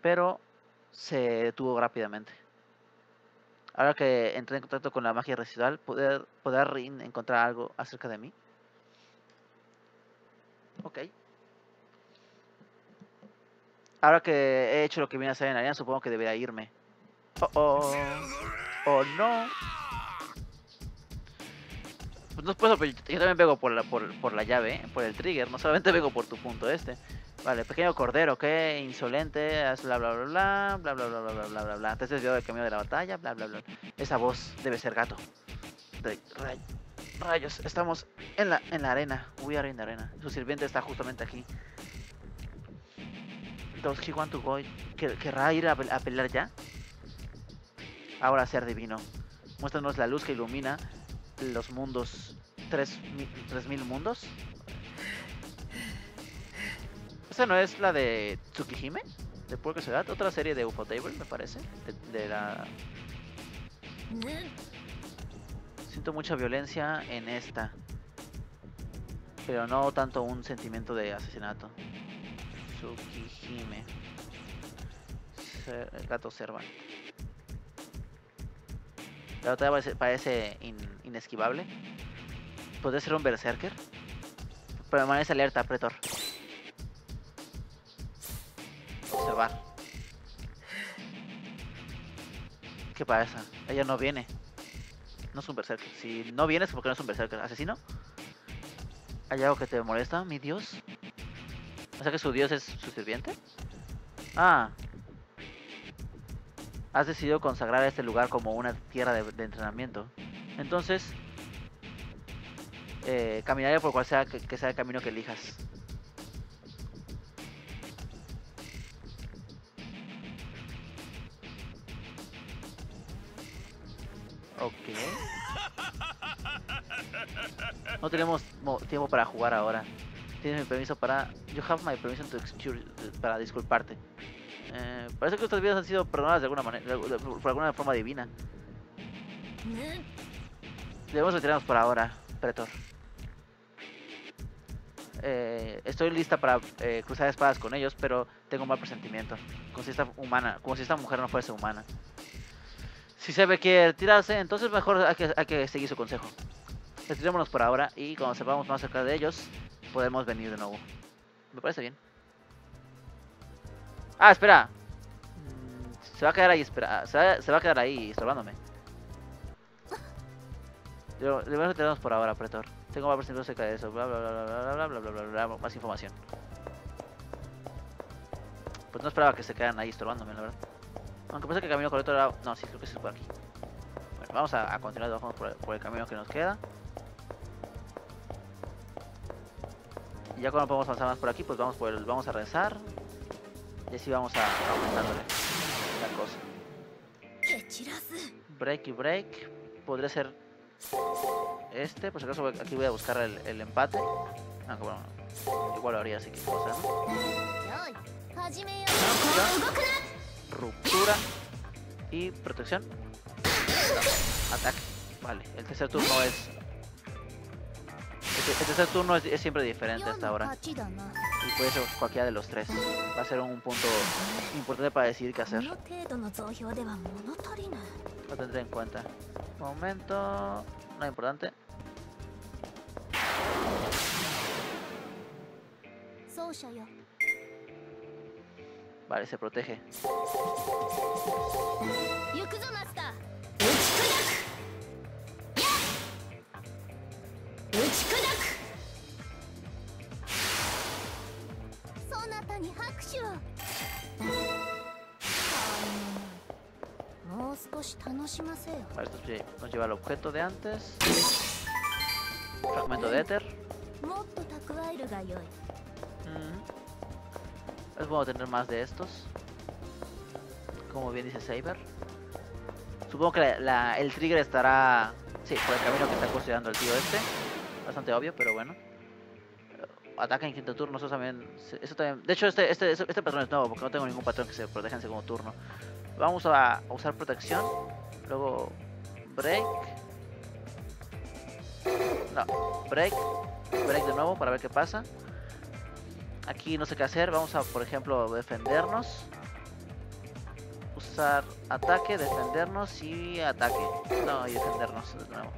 pero se detuvo rápidamente. Ahora que entré en contacto con la magia residual, ¿podrá Rin encontrar algo acerca de mí? Ok. Ahora que he hecho lo que viene a hacer en Arena, supongo que debería irme. Oh, oh. Oh, no. Pues no eso, pero yo también vengo por la, por, por la llave, ¿eh? por el trigger. No solamente vengo por tu punto este. Vale, pequeño cordero, ¿ok? Insolente, bla bla bla bla, bla bla bla bla bla bla bla bla. Te has desviado del camino de la batalla, bla bla bla. Esa voz debe ser gato. Ray- rayos, estamos en la, en la arena. We are in the arena. Su sirviente está justamente aquí. Does he want to ¿Querrá ir a, pe- a pelear ya? Ahora ser divino. Muéstranos la luz que ilumina los mundos. ¿Tres, mi- tres mil mundos? ¿Esa no es la de Tsukihime? ¿De pura casualidad? Otra serie de Ufotable, me parece. De, la... ぬ Siento mucha violencia en esta. Pero no tanto un sentimiento de asesinato. Tsukihime. El gato serva. La parece, parece in- inesquivable. Podría ser un berserker. Permanece alerta, Pretor. Observar. ¿Qué pasa? Ella no viene. No es un berserker. Si no vienes, porque no es un berserker? ¿Asesino? ¿Hay algo que te molesta, mi dios? O sea que su dios es su sirviente. Ah. Has decidido consagrar este lugar como una tierra de, de entrenamiento. Entonces, eh, caminaré por cual sea que, que sea el camino que elijas. Ok. <laughs> No tenemos mo- tiempo para jugar ahora. Tienes mi permiso para... You have my permission to excuse... para disculparte. Eh, parece que nuestras vidas han sido perdonadas de alguna manera, por alguna forma divina. Debemos retirarnos por ahora, Pretor. Eh, estoy lista para eh, cruzar espadas con ellos, pero tengo un mal presentimiento. Como si esta humana, como si esta mujer no fuese humana. Si se ve que retirarse, entonces mejor hay que, hay que seguir su consejo. Retirémonos por ahora y cuando sepamos más cerca de ellos, podemos venir de nuevo. Me parece bien. Ah, espera. Mm, Se va a quedar ahí, espera. Se va, se va a quedar ahí estorbándome. Debo- Debemos retirarnos por ahora, Pretor. Tengo más presentimiento acerca de eso. Bla bla bla bla bla bla bla bla bla. Más información. Pues no esperaba que se quedaran ahí estorbándome, la verdad. Aunque pensé que el camino correcto era... No, sí, creo que es por aquí. Bueno, vamos a, continuar vamos por el camino que nos queda. ya cuando podemos avanzar más por aquí, pues vamos por el, vamos a rezar. Y así vamos a, aumentándole la cosa. Break y break. Podría ser este. Por si acaso aquí voy a buscar el, empate. Aunque bueno, igual lo haría, así que cosa, ¿no? Ruptura. Y protección. Ataque. Vale, el tercer turno es entonces el turno es, siempre diferente hasta ahora. Y puede ser cualquiera de los tres. Va a ser un punto importante para decidir qué hacer. Lo tendré en cuenta. Momento. No es importante. Vale, se protege. Esto sí, nos lleva al objeto de antes. Fragmento de éter. Mm. Es bueno tener más de estos. Como bien dice Saber. Supongo que la, el trigger estará... Sí, por el camino que está considerando el tío este. Bastante obvio, pero bueno. Ataca en quinto turno, también... Eso también de hecho, este, este, este, este, patrón es nuevo, porque no tengo ningún patrón que se proteja en segundo turno. Vamos a, usar protección. Luego break. No, break. Break de nuevo para ver qué pasa. Aquí no sé qué hacer. Vamos a, por ejemplo, defendernos. Usar ataque, defendernos y ataque. No, y defendernos de nuevo.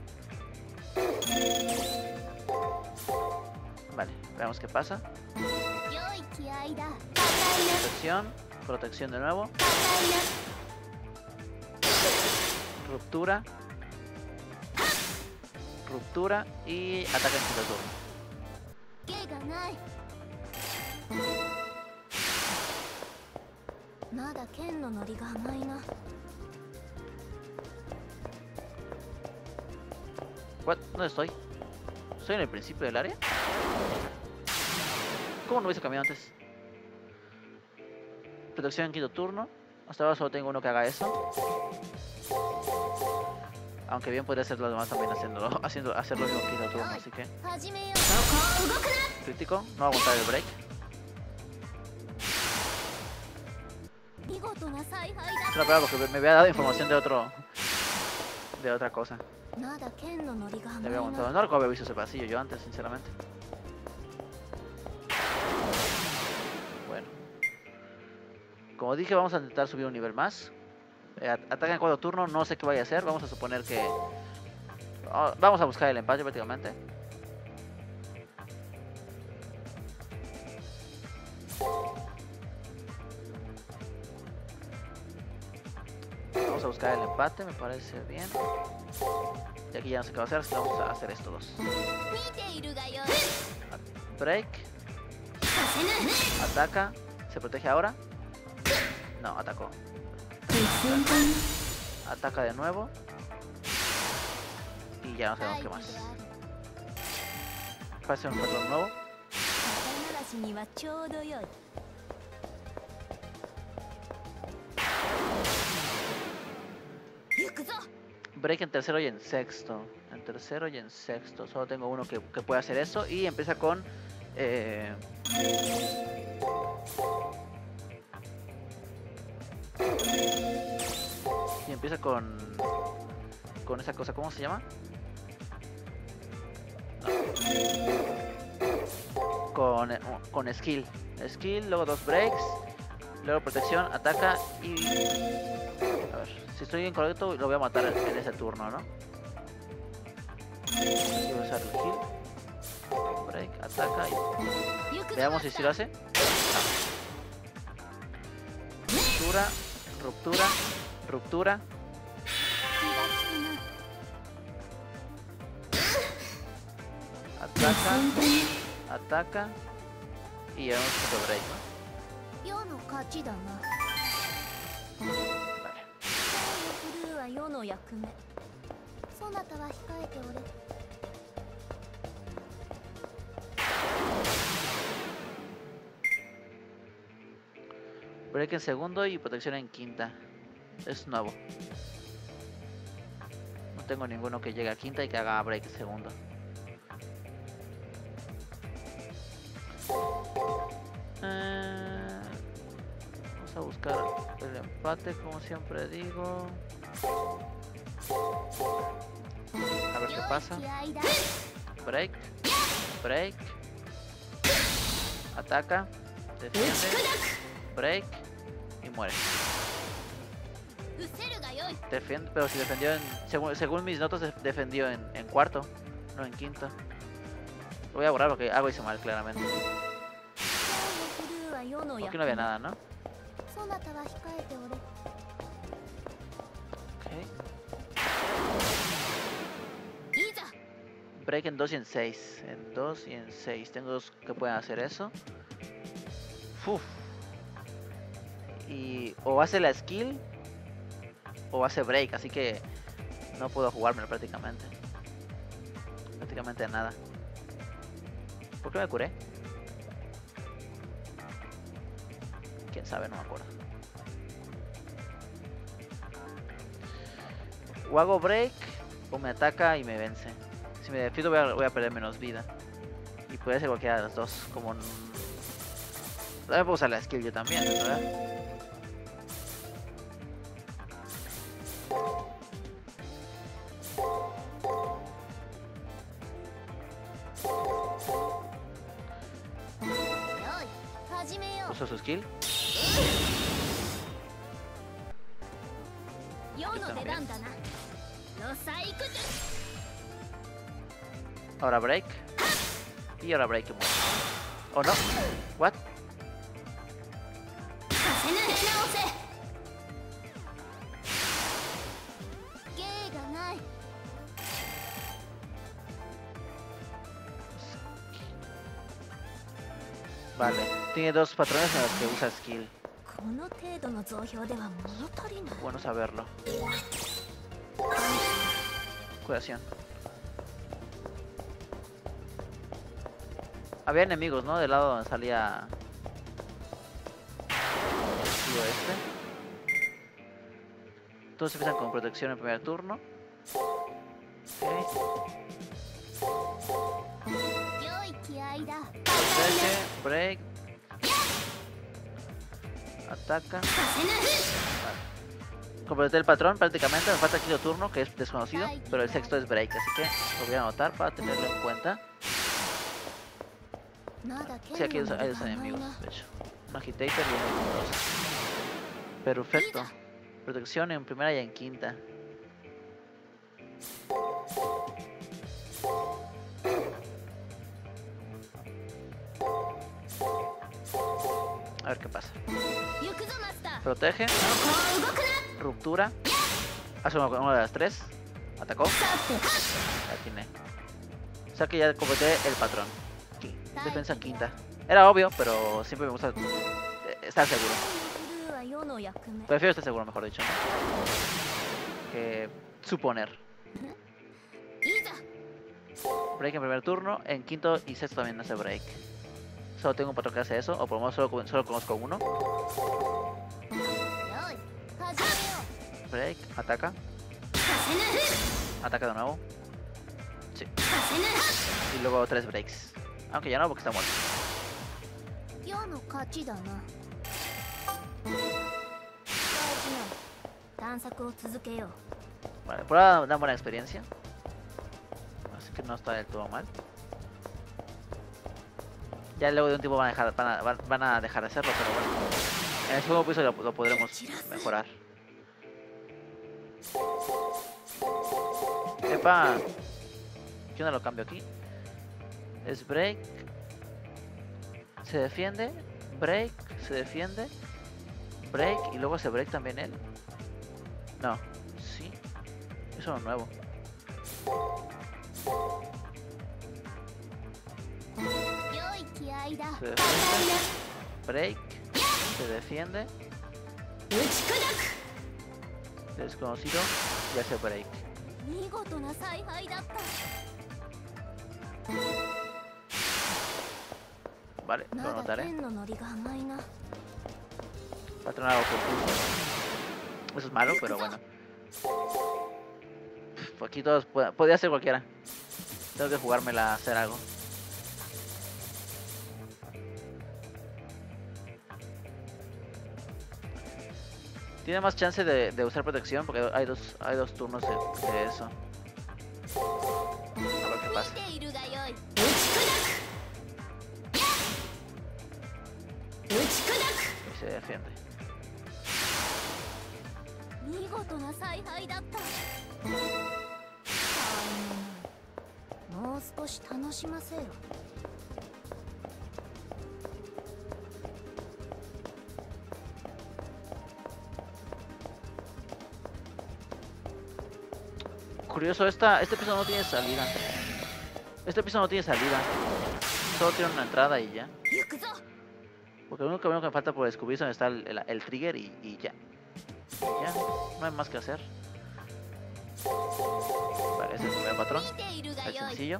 Vale, veamos qué pasa. Protección, protección de nuevo. Ruptura. Ruptura y ataque antidotor. What? ¿Dónde estoy? ¿Estoy en el principio del área? ¿Cómo no hubiese cambiado antes? Protección en quinto turno. Hasta ahora solo tengo uno que haga eso. Aunque bien podría ser los demás también haciéndolo, <laughs> haciendo, hacerlo en poquito turno, así que... Crítico, no aguantar el break. Es una pena porque me había dado información de otro... De otra cosa. Le había aguantado. No recuerdo haber visto ese pasillo yo antes, sinceramente. Bueno. Como dije, vamos a intentar subir un nivel más. Eh, ataca en cuarto turno, no sé qué vaya a hacer. Vamos a suponer que... Ah, vamos a buscar el empate prácticamente. Vamos a buscar el empate, me parece bien. Y aquí ya no sé qué va a hacer, así que vamos a hacer esto dos. Break. Ataca. ¿Se protege ahora? No, atacó. Ataca de nuevo. Y ya no sabemos qué más. Pase un patrón nuevo. Break en tercero y en sexto. En tercero y en sexto. Solo tengo uno que, que puede hacer eso. Y empieza con... Eh... Y empieza con... Con esa cosa, ¿cómo se llama? Con, con skill. Skill, luego dos breaks. Luego protección, ataca y... A ver, si estoy incorrecto lo voy a matar en ese turno, ¿no? Quiero usar el heal. Break, ataca y... Veamos si, si lo hace. Ah. Dura. Ruptura, ruptura. Ataca, ataca. Y llevamos break. Vale. Break en segundo y protección en quinta. Es nuevo. No tengo ninguno que llegue a quinta y que haga break en segundo. Eh, vamos a buscar el empate como siempre digo. A ver qué pasa. Break. Break. Ataca. Defiende. Break y muere. Defiende, pero si defendió en... Según, según mis notas, defendió en, en, cuarto, no en quinto. Lo voy a borrar porque algo hice mal, claramente. Porque no había nada, ¿no? break en 2 y en 6. En 2 y en 6. Tengo dos que pueden hacer eso. Uf. Y o hace la skill o hace break, así que no puedo jugármelo prácticamente. Prácticamente nada. ¿Por qué me curé? Quién sabe, no me acuerdo. O hago break o me ataca y me vence. Si me defiendo voy a, perder menos vida. Y puede ser cualquiera de las dos. Como... También puedo usar la skill yo también, ¿verdad? ¿O no? ¿What? Vale, tiene dos patrones en los que usa skill. Bueno saberlo. Curación. Había enemigos, ¿no? Del lado donde salía... Este. Todos empiezan con protección en primer turno. Okay. Protege, break. Ataca. Completé el patrón prácticamente, me falta el quinto turno que es desconocido, pero el sexto es break, así que lo voy a anotar para tenerlo en cuenta. Sí, aquí hay dos enemigos, de hecho. Magitator y Perfecto. Protección en primera y en quinta. A ver qué pasa. Protege. Ruptura. Ah, Hace una de las tres. Atacó. La atiné. O sea que ya completé el patrón defensa en quinta. Era obvio, pero siempre me gusta eh, estar seguro. Prefiero estar seguro, mejor dicho. Que suponer. Break en primer turno, en quinto y sexto también hace break. Solo tengo un patrón que hace eso, o por lo menos solo, solo conozco uno. Break, ataca. Ataca de nuevo. Sí. Y luego tres breaks. Aunque ya no, porque está muerto. Vale, por ahora da buena experiencia. Así que no está del todo mal. Ya luego de un tiempo van a dejar, van a, van a dejar de hacerlo, pero bueno. En el segundo piso lo, lo podremos mejorar. ¡Epa! Yo no lo cambio aquí es break, se defiende, break, se defiende, break y luego se break también él. No, sí, eso es nuevo. Se defiende, break, se defiende, desconocido y hace break. Vale, lo notaré. Patronado oculto. Eso es malo, pero bueno. Aquí todos... Podría ser cualquiera. Tengo que jugármela a hacer algo. Tiene más chance de, usar protección porque hay dos, hay dos turnos de, de eso. se defiende. Ah, Curioso, esta, este piso no tiene salida. Este piso no tiene salida. Solo tiene una entrada y ya lo único que me falta por descubrir es donde está el, el, el trigger y, y, ya. Ya, no hay más que hacer. Vale, ese es el primer patrón. Es sencillo.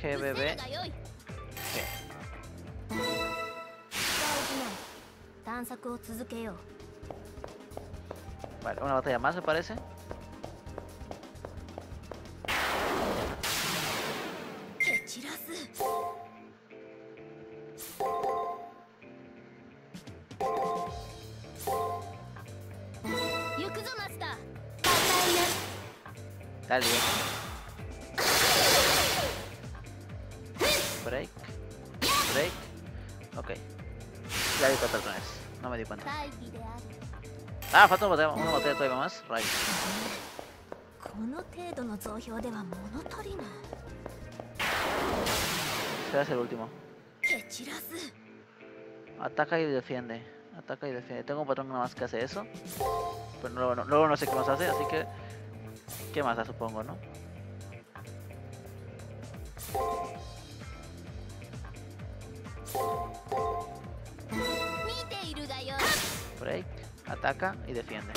GBB. Vale, una batalla más me parece. Ah, falta una batalla, una batalla todavía más. Right. この程度の増票では物足りない Será el último. 蹴散らす Ataca y defiende. Ataca y defiende. Tengo un patrón nada más que hace eso. Pero luego no, luego no sé qué más hace, así que... ¿Qué más da, supongo, no? ataca y defiende.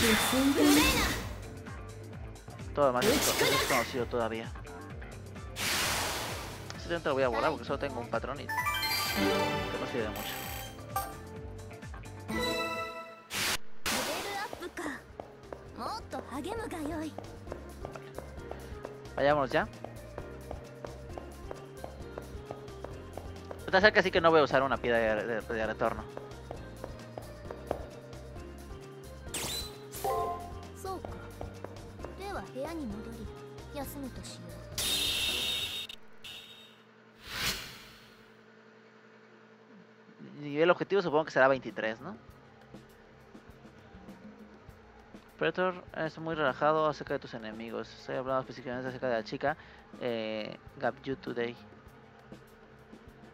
Todo demás es desconocido todavía. Este dentro lo voy a volar porque solo tengo un patrón y que no sirve mucho. Vayámonos ya. Está cerca así que no voy a usar una piedra de retorno. Que será 23, ¿no? Predator es muy relajado acerca de tus enemigos. Estoy hablando específicamente acerca de la chica eh, Gap You Today.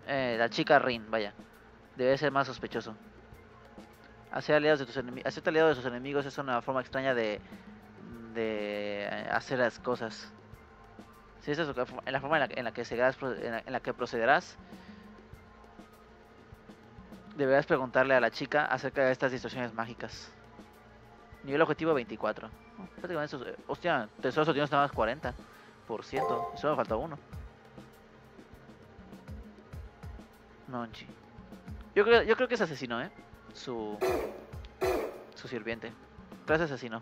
Eh, la chica Rin, vaya. Debe ser más sospechoso. Hacer aliados de tus enemigos. Hacer aliados de tus enemigos es una forma extraña de, de hacer las cosas. Si esa es la forma en la, que seguirás, en en la que procederás, deberás preguntarle a la chica acerca de estas distorsiones mágicas. Nivel objetivo 24. Oh, eso, eh, hostia, tesoros tienes nada más 40%. Eso me falta uno. Nonchi. Yo creo, yo creo que es asesino, ¿eh? Su... Su sirviente. Pero es asesino.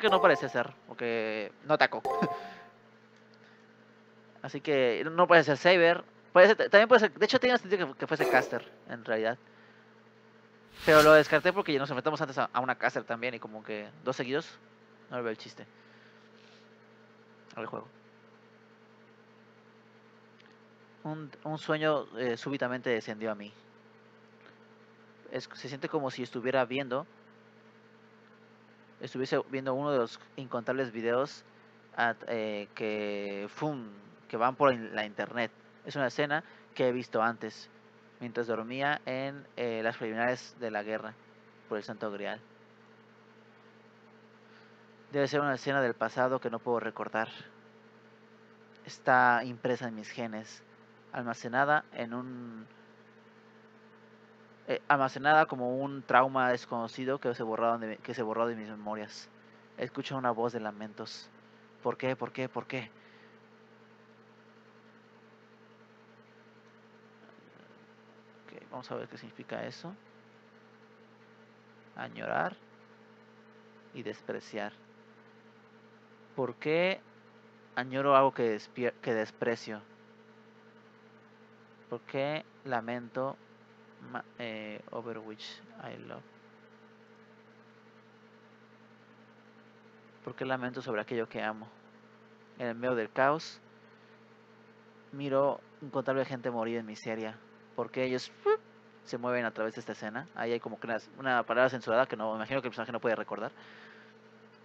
que no parece ser, porque no atacó. <laughs> Así que no puede ser Saber. También puede ser... De hecho, tenía sentido que, fuese Caster, en realidad. Pero lo descarté porque ya nos enfrentamos antes a, una caster también y como que dos seguidos. No le veo el chiste. Al juego. Un, un sueño eh, súbitamente descendió a mí. Es, se siente como si estuviera viendo. Estuviese viendo uno de los incontables videos eh, que, fum, que van por la internet. Es una escena que he visto antes mientras dormía en eh, las preliminares de la guerra por el Santo Grial. Debe ser una escena del pasado que no puedo recordar. Está impresa en mis genes, almacenada en un eh, almacenada como un trauma desconocido que se borró de, que se borró de mis memorias. Escucho una voz de lamentos. ¿Por qué? ¿Por qué? ¿Por qué? Vamos a ver qué significa eso. Añorar y despreciar. ¿Por qué añoro algo que, que desprecio? ¿Por qué lamento eh, over which I love? ¿Por qué lamento sobre aquello que amo? En el medio del caos, miro incontable gente morir en miseria. Porque ellos se mueven a través de esta escena. Ahí hay como que una, palabra censurada que no imagino que el personaje no puede recordar.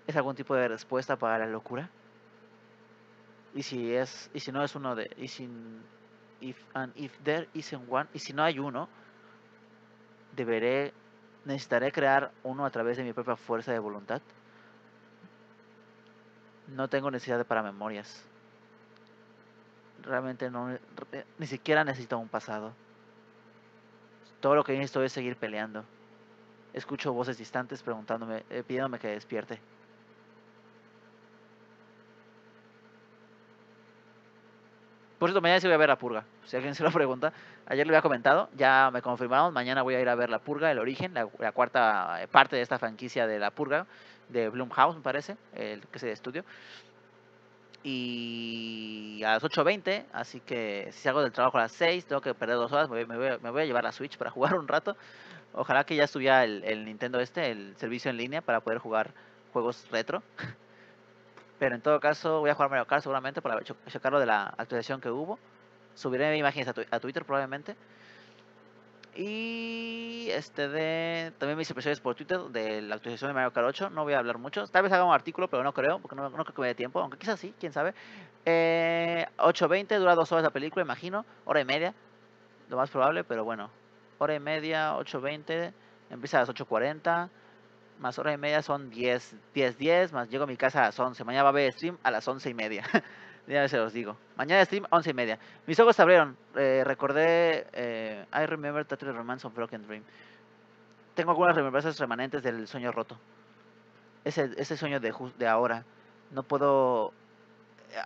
¿Es algún tipo de respuesta para la locura? Y si es y si no es uno de y si if and if there isn't one y si no hay uno deberé necesitaré crear uno a través de mi propia fuerza de voluntad. No tengo necesidad de para memorias. Realmente no ni siquiera necesito un pasado. Todo lo que necesito es seguir peleando. Escucho voces distantes preguntándome, eh, pidiéndome que despierte. Por cierto, mañana sí voy a ver la purga. Si alguien se lo pregunta. Ayer lo había comentado, ya me confirmaron. Mañana voy a ir a ver la purga, el origen, la, cuarta eh, parte de esta franquicia de la purga, de Bloomhouse, me parece, el que es el estudio y a las 8.20, así que si salgo del trabajo a las 6, tengo que perder dos horas, me voy, a llevar la Switch para jugar un rato. Ojalá que ya estuviera el, Nintendo este, el servicio en línea para poder jugar juegos retro. <laughs> Pero en todo caso voy a jugar Mario Kart seguramente para checarlo de la actualización que hubo. Subiré imágenes a Twitter probablemente. Y este de también mis impresiones por Twitter de la actualización de Mario Kart 8. No voy a hablar mucho. Tal vez haga un artículo, pero no creo, porque no, creo que me dé tiempo. Aunque quizás sí, quién sabe. Eh, 8.20 dura dos horas la película, imagino. Hora y media. Lo más probable, pero bueno. Hora y media, 8.20. Empieza a las 8.40. Más hora y media son 10, 10, 10. Más llego a mi casa a las 11. Mañana va a haber stream a las 11 y media. <laughs> Ya se los digo. Mañana stream, 11 y media. Mis ojos se abrieron. Eh, recordé. Eh, I remember the romance of Broken Dream. Tengo algunas remembranzas remanentes del sueño roto. Ese, ese sueño de, de ahora. No puedo.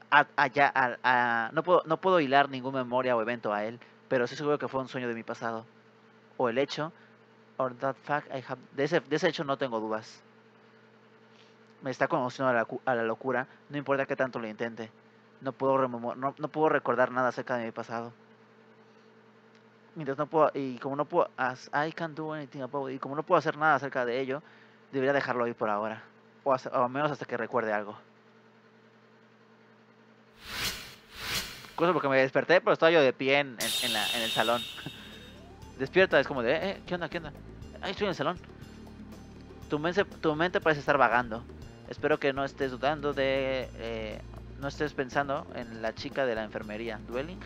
allá, no, puedo, no puedo hilar ninguna memoria o evento a él. Pero sí seguro que fue un sueño de mi pasado. O el hecho. Or that fact I have, de, ese, de ese hecho no tengo dudas. Me está conociendo a la, a la locura. No importa que tanto lo intente. No puedo, no, no puedo recordar nada acerca de mi pasado. Mientras no puedo, y como no puedo, as I can't do anything about y como no puedo hacer nada acerca de ello, debería dejarlo ir por ahora. O, al menos hasta que recuerde algo. Cosa porque me desperté, pero estaba yo de pie en, en, la, en el salón. <laughs> Despierta, es como de, eh, ¿qué onda, qué onda? Ahí estoy en el salón. Tu mente, tu mente parece estar vagando. Espero que no estés dudando de... Eh, no estés pensando en la chica de la enfermería. ¿Dwelling?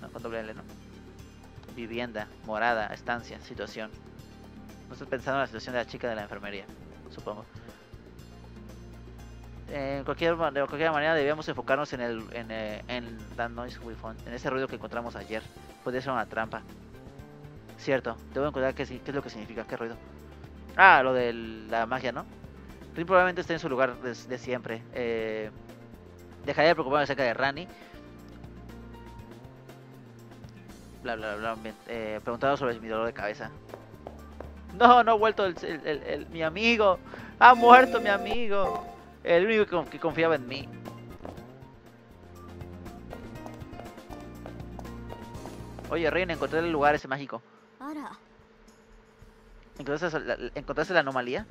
No, con doble L, ¿no? Vivienda, morada, estancia, situación. No estés pensando en la situación de la chica de la enfermería, supongo. En cualquier, de cualquier manera debíamos enfocarnos en el en, eh, en that noise we found, en ese ruido que encontramos ayer. Podría ser una trampa. Cierto, debo encontrar qué, qué es lo que significa, qué ruido. Ah, lo de la magia, ¿no? Rin probablemente esté en su lugar de, de siempre. Eh, dejaría de preocuparme acerca de Rani. Bla, bla, bla. me- Eh, preguntado sobre mi dolor de cabeza. No, no ha vuelto el, el- el- mi amigo. Ha muerto mi amigo. El único que, con- que confiaba en mí. Oye, Rin, encontré el lugar ese mágico. ¿Encontraste ¿encontraste la anomalía?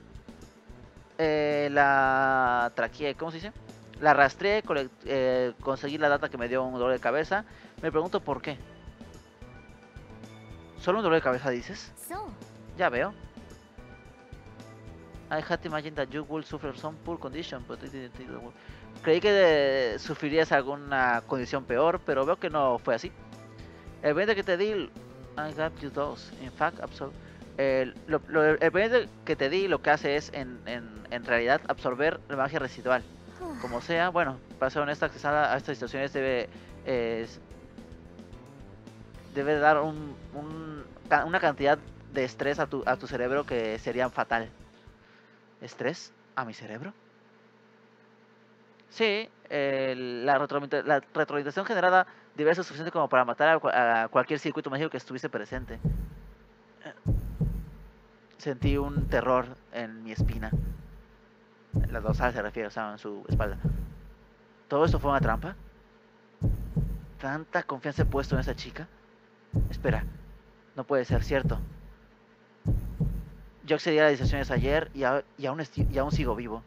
Eh, la traqueé, ¿cómo se dice? La rastreé, eh, conseguí la data que me dio un dolor de cabeza. Me pregunto por qué. ¿Solo un dolor de cabeza dices? Ya veo. I had imagined that you would suffer some poor condition, but it didn't- Creí que eh, sufrirías alguna condición peor, pero veo que no fue así. El pendiente que te di, I got you those. In fact, absor- el, lo- el pendiente que te di lo que hace es, en, en, realidad, absorber la magia residual. Como sea, bueno, para ser honesta, accesar a, estas situaciones debe eh, debe dar un, un- una cantidad de estrés a tu, a tu cerebro que sería fatal. ¿Estrés? ¿A mi cerebro? Sí, la, retroalimenta- la retroalimentación generada debe ser suficiente como para matar a, a cualquier circuito mágico que estuviese presente. Sentí un terror en mi espina. En La dorsal se refiere, o sea, en su espalda. ¿Todo esto fue una trampa? ¿Tanta confianza he puesto en esa chica? Espera, no puede ser cierto. Yo accedí a las decisiones ayer y, a- aún, y aún sigo vivo.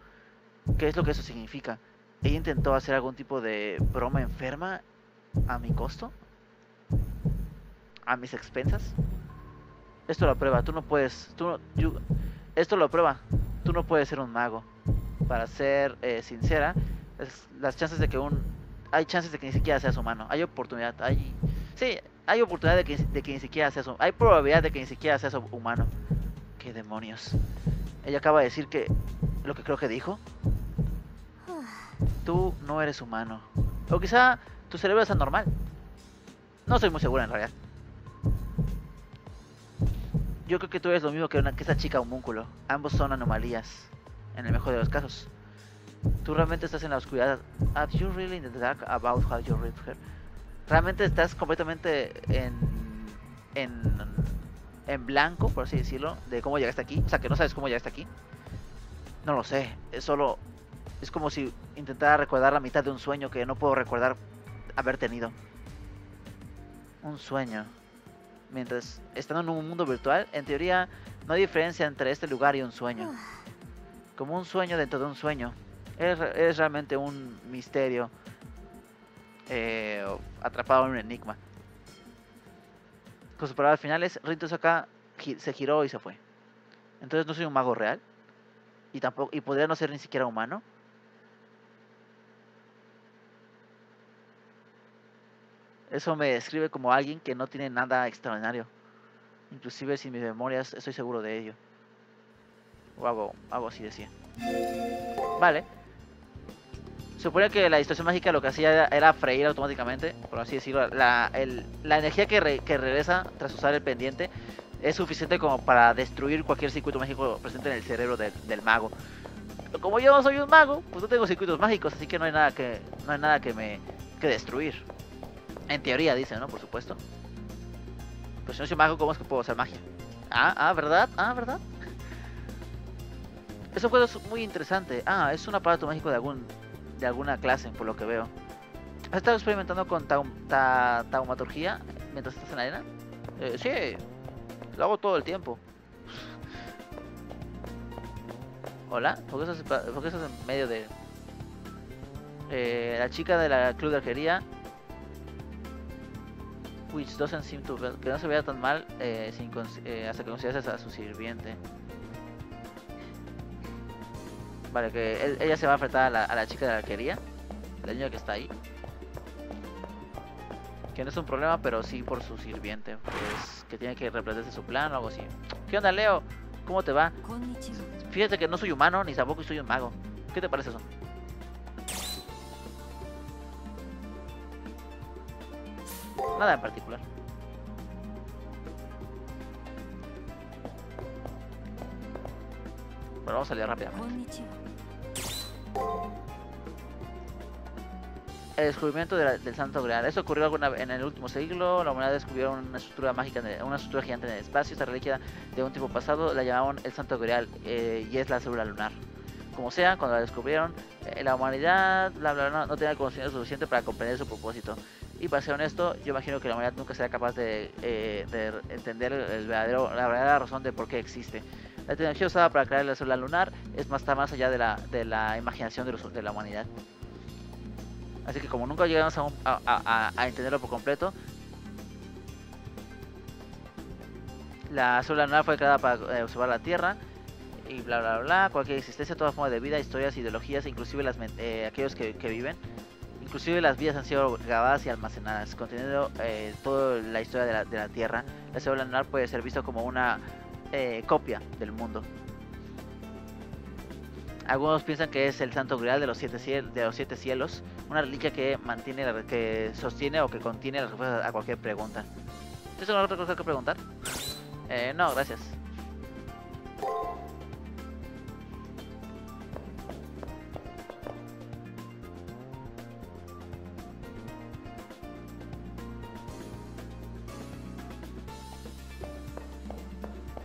¿Qué es lo que eso significa? ¿Ella intentó hacer algún tipo de broma enferma a mi costo? ¿A mis expensas? Esto lo prueba, tú no puedes... Tú no- you- esto lo prueba, tú no puedes ser un mago. Para ser eh, sincera, es- las chances de que un... Hay chances de que ni siquiera seas humano. Hay oportunidad, hay... Sí, hay oportunidad de que, de que ni siquiera seas... hu- Hay probabilidad de que ni siquiera seas hu- humano. ¿Qué demonios? Ella acaba de decir que... Lo que creo que dijo. <sighs> Tú no eres humano. O quizá tu cerebro es anormal. No estoy muy segura en realidad. Yo creo que tú eres lo mismo que, una, que esa chica homúnculo. Ambos son anomalías. En el mejor de los casos. Tú realmente estás en la oscuridad. Are you really in the dark about how you raped her? Realmente estás completamente en, en, en blanco, por así decirlo, de cómo llegaste aquí. O sea, que no sabes cómo llegaste aquí. No lo sé. Es solo es como si intentara recordar la mitad de un sueño que no puedo recordar haber tenido. Un sueño. Mientras estando en un mundo virtual, en teoría no hay diferencia entre este lugar y un sueño. Como un sueño dentro de un sueño. Es, re- es realmente un misterio eh, atrapado en un enigma. Con sus palabras finales, Rinto acá se giró y se fue. Entonces no soy un mago real. Y tampoco y podría no ser ni siquiera humano. Eso me describe como alguien que no tiene nada extraordinario. Inclusive sin mis memorias estoy seguro de ello. O algo, algo así decía. Vale. Suponía que la distorsión mágica lo que hacía era, era freír automáticamente, por así decirlo. La, la energía que, re- que regresa tras usar el pendiente es suficiente como para destruir cualquier circuito mágico presente en el cerebro del, mago. Como yo soy un mago, pues no tengo circuitos mágicos, así que no hay nada que, no hay nada que me que destruir. En teoría, dice, ¿no? Por supuesto. Pues si no soy mago, ¿cómo es que puedo hacer magia? Ah, ah, ¿verdad? Ah, ¿verdad? Eso fue muy interesante. Ah, es un aparato mágico de algún de alguna clase, por lo que veo. ¿Has estado experimentando con taum- ta- mientras estás en la arena? Eh, sí, lo hago todo el tiempo. Hola, ¿por qué estás, por qué estás en medio de... Eh, la chica de la club de arquería which doesn't seem to que no se vea tan mal eh, sin, eh, hasta que a su sirviente. Vale, que ella se va a enfrentar a la, chica de la arquería, la niña que está ahí. Que no es un problema, pero sí por su sirviente, pues que tiene que replantearse su plan o algo así. ¿Qué onda, Leo? ¿Cómo te va? Fíjate que no soy humano, ni tampoco soy un mago. ¿Qué te parece eso? nada en particular. Bueno, vamos a leer rápidamente. El descubrimiento de la, del Santo Grial. Esto ocurrió alguna, en el último siglo. La humanidad descubrió una estructura mágica, una estructura gigante en el espacio. Esta reliquia de un tipo pasado la llamaban el Santo Grial eh, y es la célula lunar. Como sea, cuando la descubrieron, eh, la humanidad bla, bla, bla, no, no tenía el conocimiento suficiente para comprender su propósito. Y para ser honesto, yo imagino que la humanidad nunca será capaz de, eh, de entender el verdadero, la verdadera razón de por qué existe. La tecnología usada para crear la célula lunar es más, está más allá de la, de la imaginación de, los- de la humanidad. Así que como nunca llegamos a, entenderlo por completo, la célula lunar fue creada para eh, observar la Tierra y bla bla bla, cualquier existencia, toda forma de vida, historias, ideologías, inclusive las, eh, aquellos que, que viven, inclusive las vidas han sido grabadas y almacenadas, conteniendo eh, toda la historia de la, de la Tierra. La célula lunar puede ser visto como una eh, copia del mundo. Algunos piensan que es el santo grial de los siete, ciel- de los siete cielos, una reliquia que mantiene, que sostiene o que contiene las respuestas a cualquier pregunta. ¿Tienes alguna otra cosa que preguntar? Eh, no, gracias.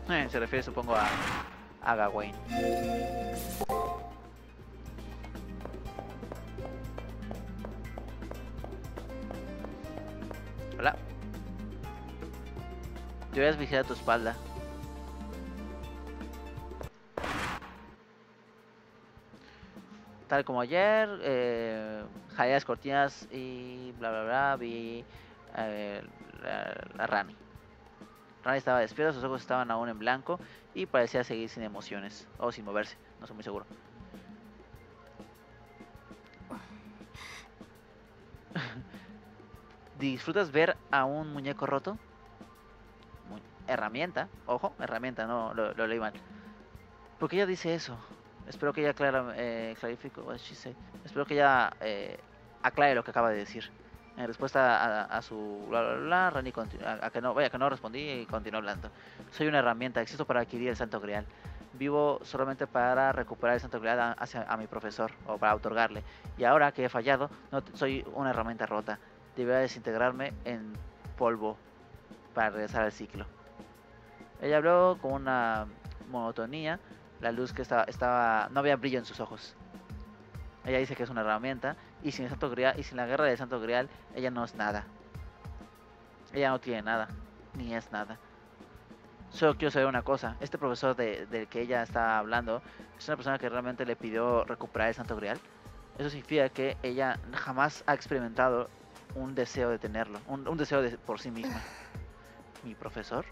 Eh, se refiere supongo a, a Gawain. Hola. Deberías vigilar tu espalda. Tal como ayer, eh, cortinas y bla bla bla, vi eh, la, la Rani. Estaba despierta, sus ojos estaban aún en blanco y parecía seguir sin emociones o sin moverse, no estoy muy seguro. <laughs> ¿Disfrutas ver a un muñeco roto? Mu- herramienta, ojo, herramienta, no lo, lo leí mal. ¿Por qué ella dice eso? Espero que ella clara, eh, clarifique. Espero que ella eh, aclare lo que acaba de decir. En respuesta a, a su bla bla bla, continu- a, a que no, vaya que no respondí y continuó hablando. Soy una herramienta, existo para adquirir el Santo Grial. Vivo solamente para recuperar el Santo Grial a, hacia, a mi profesor o para otorgarle. Y ahora que he fallado, no soy una herramienta rota. Debería desintegrarme en polvo para regresar al ciclo. Ella habló con una monotonía. La luz que estaba, estaba no había brillo en sus ojos. Ella dice que es una herramienta y sin el Santo Grial y sin la guerra del Santo Grial ella no es nada. Ella no tiene nada, ni es nada. Solo quiero saber una cosa, este profesor de- del que ella está hablando es una persona que realmente le pidió recuperar el Santo Grial. Eso significa que ella jamás ha experimentado un deseo de tenerlo, un, un deseo de, por sí misma. <laughs> Mi profesor,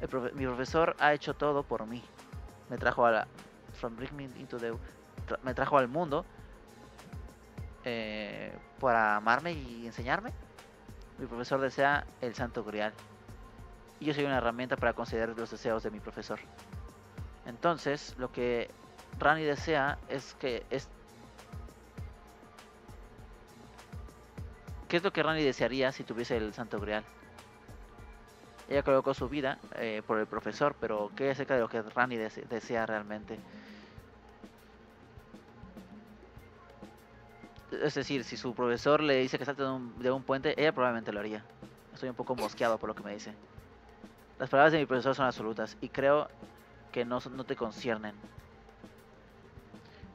El profe- mi profesor ha hecho todo por mí. Me trajo a la, from bring me into the, tra- me trajo al mundo eh, para amarme y enseñarme. Mi profesor desea el Santo Grial. Y yo soy una herramienta para conceder los deseos de mi profesor. Entonces, lo que Rani desea es que es ¿Qué es lo que Rani desearía si tuviese el Santo Grial? Ella colocó su vida eh, por el profesor, pero ¿qué acerca de lo que Rani dese- desea realmente? es decir, si su profesor le dice que salte de un, de un puente, ella probablemente lo haría. Estoy un poco mosqueado por lo que me dice. Las palabras de mi profesor son absolutas y creo que no, no te conciernen.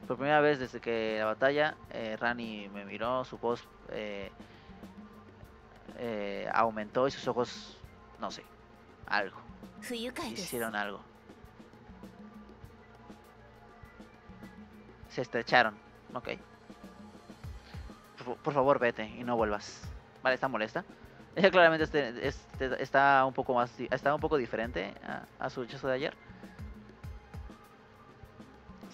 Por primera vez desde que la batalla, eh, Rani me miró, su voz eh, eh, aumentó y sus ojos, no sé, algo. Hicieron algo. Se estrecharon, ok. Por, fa- por favor, vete y no vuelvas. Vale, está molesta. <laughs> Ella claramente este- este- está un poco más, está un poco diferente a, a su hechizo de ayer.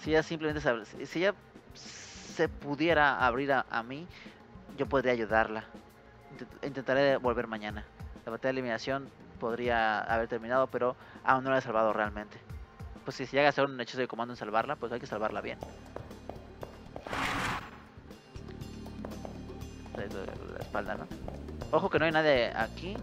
Si ella simplemente si ella se pudiera abrir a, a mí, yo podría ayudarla. Intent- Intentaré volver mañana. La batalla de eliminación podría haber terminado, pero aún no la he salvado realmente. Pues si se llega a hacer un hechizo de comando en salvarla, pues hay que salvarla bien. La espalda, ¿no? Ojo que no hay nadie aquí.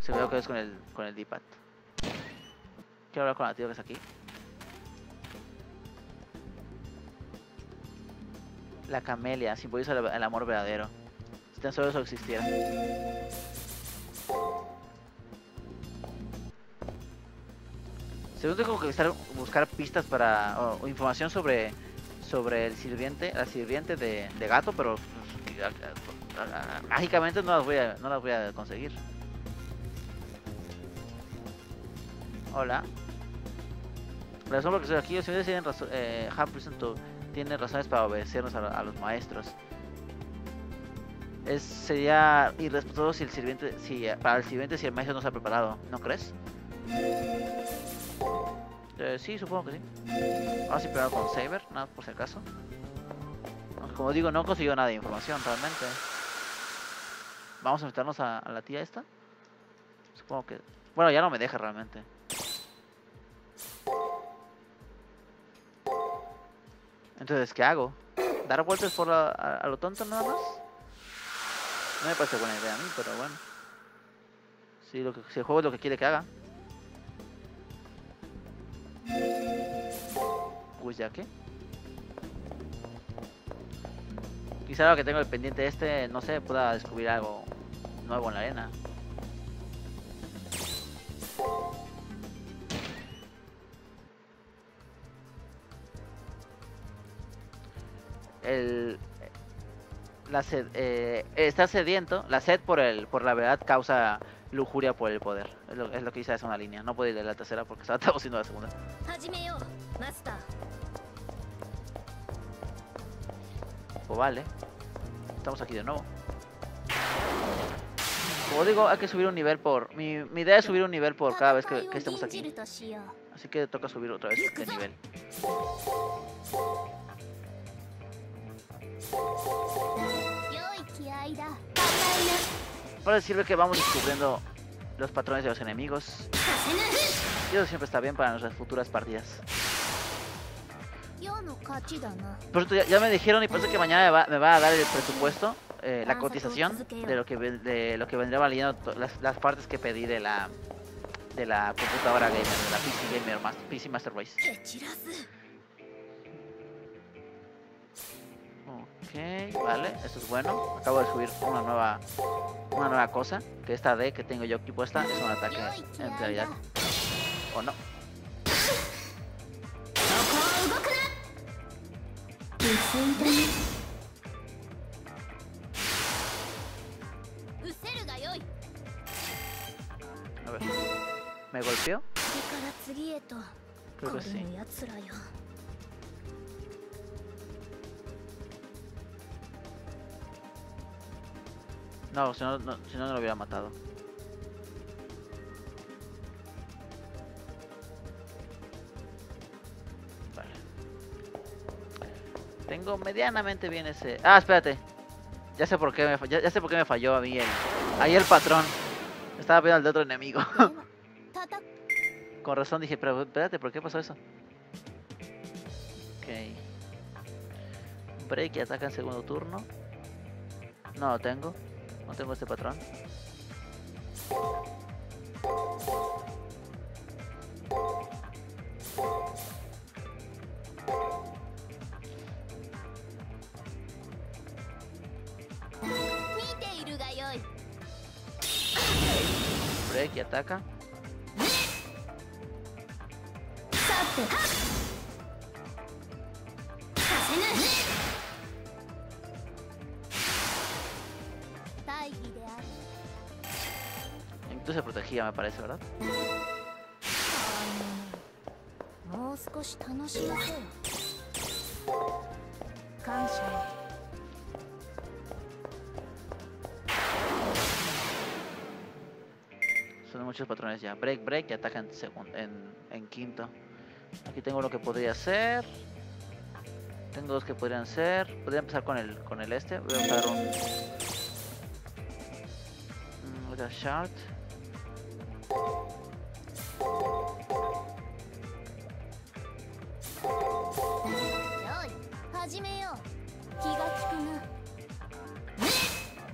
Se me que es con el con el D-pad. Quiero hablar con la tía que está aquí. La camelia simboliza el, el amor verdadero. Si tan solo eso existiera. Segundo tengo que estar, buscar pistas para o, información sobre sobre el sirviente, la sirviente de, de gato, pero mágicamente no las voy a no las voy a conseguir. Hola. La razón por la que estoy aquí, los señores tienen razón, eh, Hamilton to- tiene razones para obedecernos a, a los maestros. Es, sería irrespetuoso si el sirviente, si para el sirviente si el maestro no se ha preparado, ¿no crees? Eh, sí, supongo que sí. Vamos a primero con Saber, nada por si acaso. Como digo, no he conseguido nada de información realmente. Vamos a meternos a, la tía esta. Supongo que... Bueno, ya no me deja realmente. Entonces, ¿qué hago? ¿Dar vueltas por a lo tonto nada más? No me parece buena idea a mí, pero bueno. Si, lo que, si el juego es lo que quiere que haga. Pues ya que. Quizá lo que tengo el pendiente este, no sé, pueda descubrir algo nuevo en la arena. El, la sed, eh, está sediento, la sed por el por la verdad causa lujuria por el poder. Es lo, que dice esa una línea. No puedo ir de la tercera porque estaba <laughs> traduciendo la segunda. Pues vale. Estamos aquí de nuevo. Como digo, hay que subir un nivel por... Mi, idea es subir un nivel por cada vez que, estemos aquí. Así que toca subir otra vez de nivel. Para decirle que vamos descubriendo los patrones de los enemigos. Y siempre está bien para nuestras futuras partidas. Por cierto, ya, me dijeron y parece que mañana me va, me va a dar el presupuesto, eh, la cotización de lo que de lo que vendría valiendo las, las, partes que pedí de la de la computadora gamer, de la PC Gamer Master, Master Race. Ok, vale, esto es bueno. Acabo de subir una nueva una nueva cosa, que esta D que tengo yo aquí puesta es un ataque en realidad o no. A ver. ¿Me golpeó? Creo que sí. No, si no, no, si no, no lo hubiera matado. Tengo medianamente bien ese... Ah, espérate. Ya sé por qué me, ya, sé por qué me falló a mí el... Ahí el patrón. Estaba viendo al de otro enemigo. <laughs> Con razón dije, pero espérate, ¿por qué pasó eso? Ok. Break y ataca en segundo turno. No lo tengo. No tengo este patrón. ataca. Entonces protegía, me parece, ¿verdad? muchos patrones ya. Break, break y ataca en, segundo, en, en quinto. Aquí tengo lo que podría ser. Tengo dos que podrían ser. Podría empezar con el con el este. Voy a usar un. Mm, With a shard.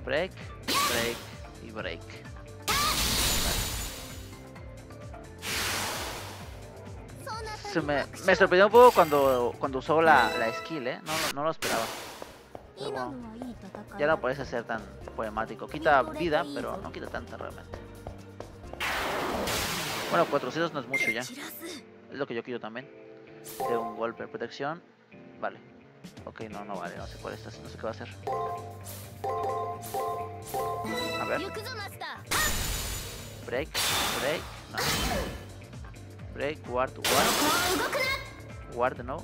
Break, break y break. Se me, sorprendió un poco cuando, cuando usó la, la skill, ¿eh? No, no lo esperaba. Ya no parece ser tan poemático. Quita vida, pero no quita tanta realmente. Bueno, 400 no es mucho ya. Es lo que yo quiero también. De un golpe. de Protección. Vale. Ok, no, no vale. No sé cuál está. No sé qué va a hacer. A ver. Break. Break. No. Break, Ward, Ward. Ward no.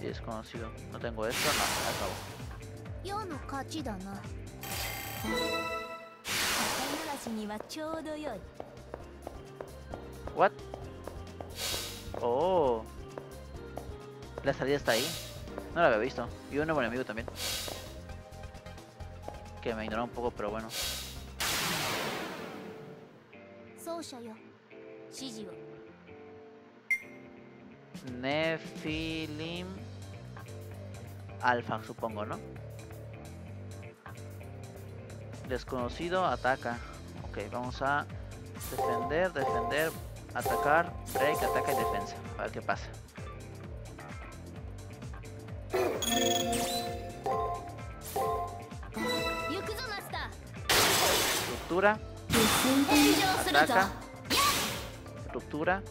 Desconocido. No tengo esto, no, acabo. What? Oh. La salida está ahí. No la había visto. Y un nuevo enemigo también. Que me ignoró un poco, pero bueno. 奏者よ指示を Nephilim Alpha, supongo, ¿no? Desconocido, ataca. Ok, vamos a defender, defender, atacar, break, ataca y defensa. A ver qué pasa. ¡行くぞマスタ Ruptura, ー炎上するぞ ataca, estructura.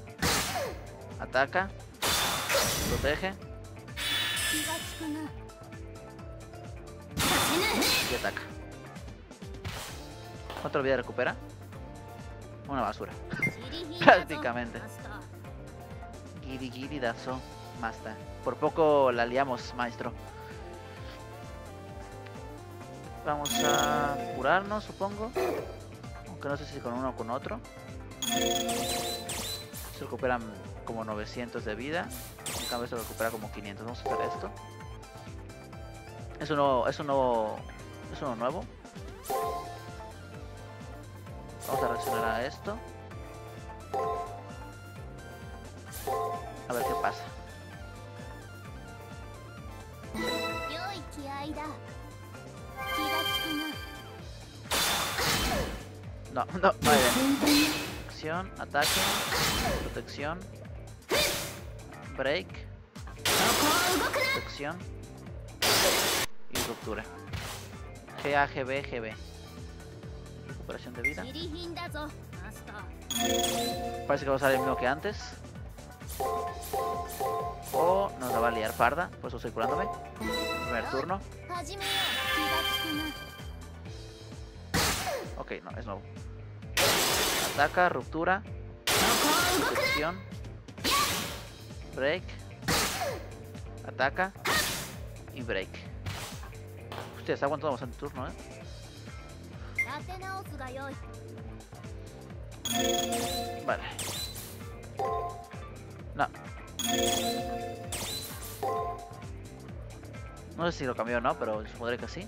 Ataca. Protege. Y ataca. Otra vida recupera. Una basura. <laughs> Prácticamente. Giri giri dazo. Masta. Por poco la liamos, maestro. Vamos a curarnos, supongo. Aunque no sé si con uno o con otro se recuperan como 900 de vida. En cambio se recupera como 500. Vamos a hacer esto. Es uno, es uno, es uno nuevo. Vamos a reaccionar a esto. A ver qué pasa. No, no, no vale. Ataque, protección, break, protección y ruptura. GAGB, GB. Recuperación de vida. Parece que va a usar el mismo que antes. O nos la va a liar parda, por eso estoy curándome. Primer turno. Ok, no, es nuevo. Ataca, ruptura, succión, break, ataca y break. Ustedes aguantan bastante turno, ¿eh? Vale. No. No sé si lo cambió o no, pero supondré que sí.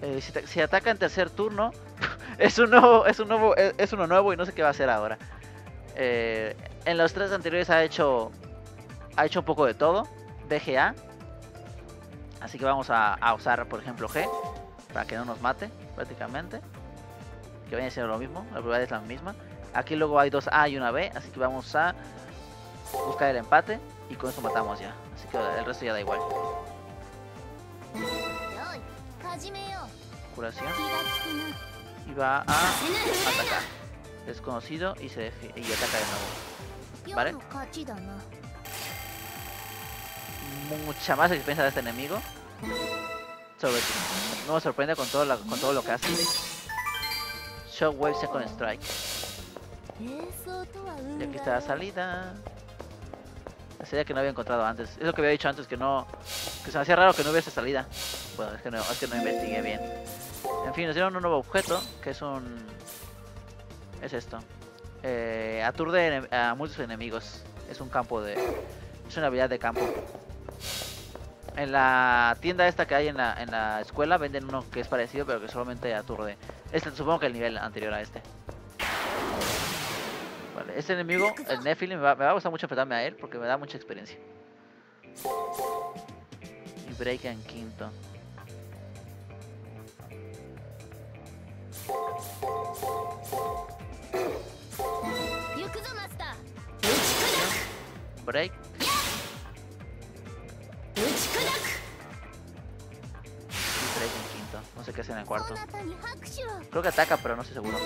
Eh, si ataca en tercer turno, es un nuevo, es un nuevo, e, es uno nuevo y no sé qué va a hacer ahora. Eh, en los tres anteriores ha hecho, ha hecho un poco de todo. BGA. Así que vamos a, usar, por ejemplo, G para que no nos mate, prácticamente. Que viene siendo lo mismo, la probabilidad es la misma. Aquí luego hay dos A y una B, así que vamos a buscar el empate y con eso matamos ya. Así que el resto ya da igual. Curación y va a atacar. Desconocido y, se y ataca de nuevo. ¿Vale? Mucha más experiencia de este enemigo. Sobre no me sorprende con todo, la, con todo lo que hace. Shockwave Second Strike. Y aquí está la salida. La salida que no había encontrado antes. Es lo que había dicho antes, que no... Que se me hacía raro que no hubiese salida. Bueno, es que no, es que no investigué bien. En fin, nos dieron un nuevo objeto, que es un... Es esto. Eh, aturde a muchos enemigos. Es un campo de... Es una habilidad de campo. En la tienda esta que hay en la, en la escuela venden uno que es parecido, pero que solamente aturde. Este supongo que el nivel anterior a este. Vale, este enemigo, el Nephilim, me va, me va a gustar mucho enfrentarme a él porque me da mucha experiencia. Y break en quinto. Break. Y break en quinto. No sé qué hace en el cuarto. Creo que ataca, pero no estoy seguro.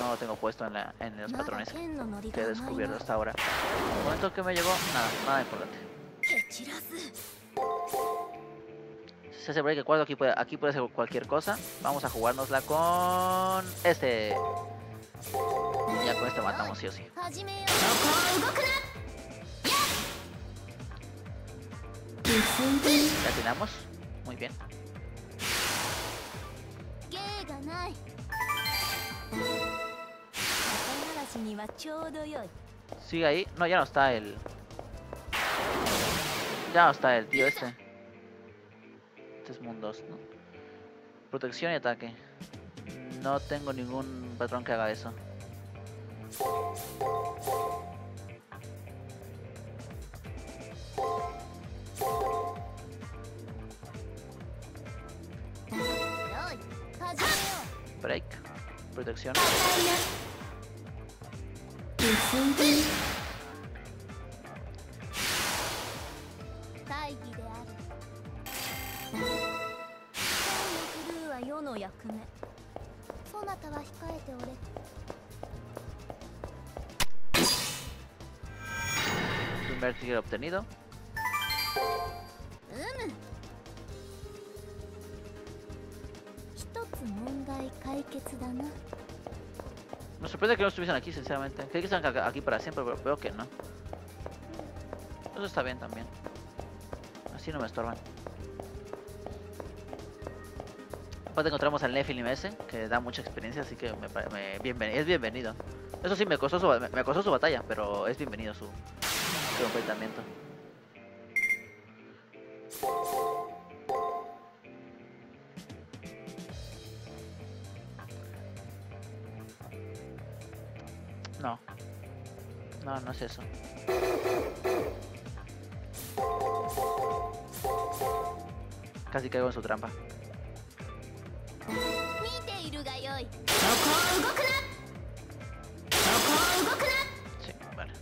No lo tengo puesto en, la, en los patrones que he descubierto hasta ahora. El momento que me llegó, nada, nada importante se hace break el cuarto, aquí puede, aquí puede ser cualquier cosa. Vamos a jugárnosla con este. Ya con este matamos sí o sí. ¿La atinamos? Muy bien. Sigue ahí. No, ya no está el... Ya no está el tío este estos mundos, ¿no? Protección y ataque. No tengo ningún patrón que haga eso. Break. Protección. 役目そなたは控えておれ Primer trigger obtenido. うむ一つ問題解決だな Me sorprende que no estuviesen aquí, sinceramente. Creí que estaban acá- aquí para siempre, pero veo que no. Eso está bien también. Así no me estorban. Aparte encontramos al Nephilim ese, que da mucha experiencia, así que es bienvenido. Eso sí, me costó su, me, me costó su batalla, pero es bienvenido su, su enfrentamiento. No. No, no es eso. Casi caigo en su trampa. Sí, vale.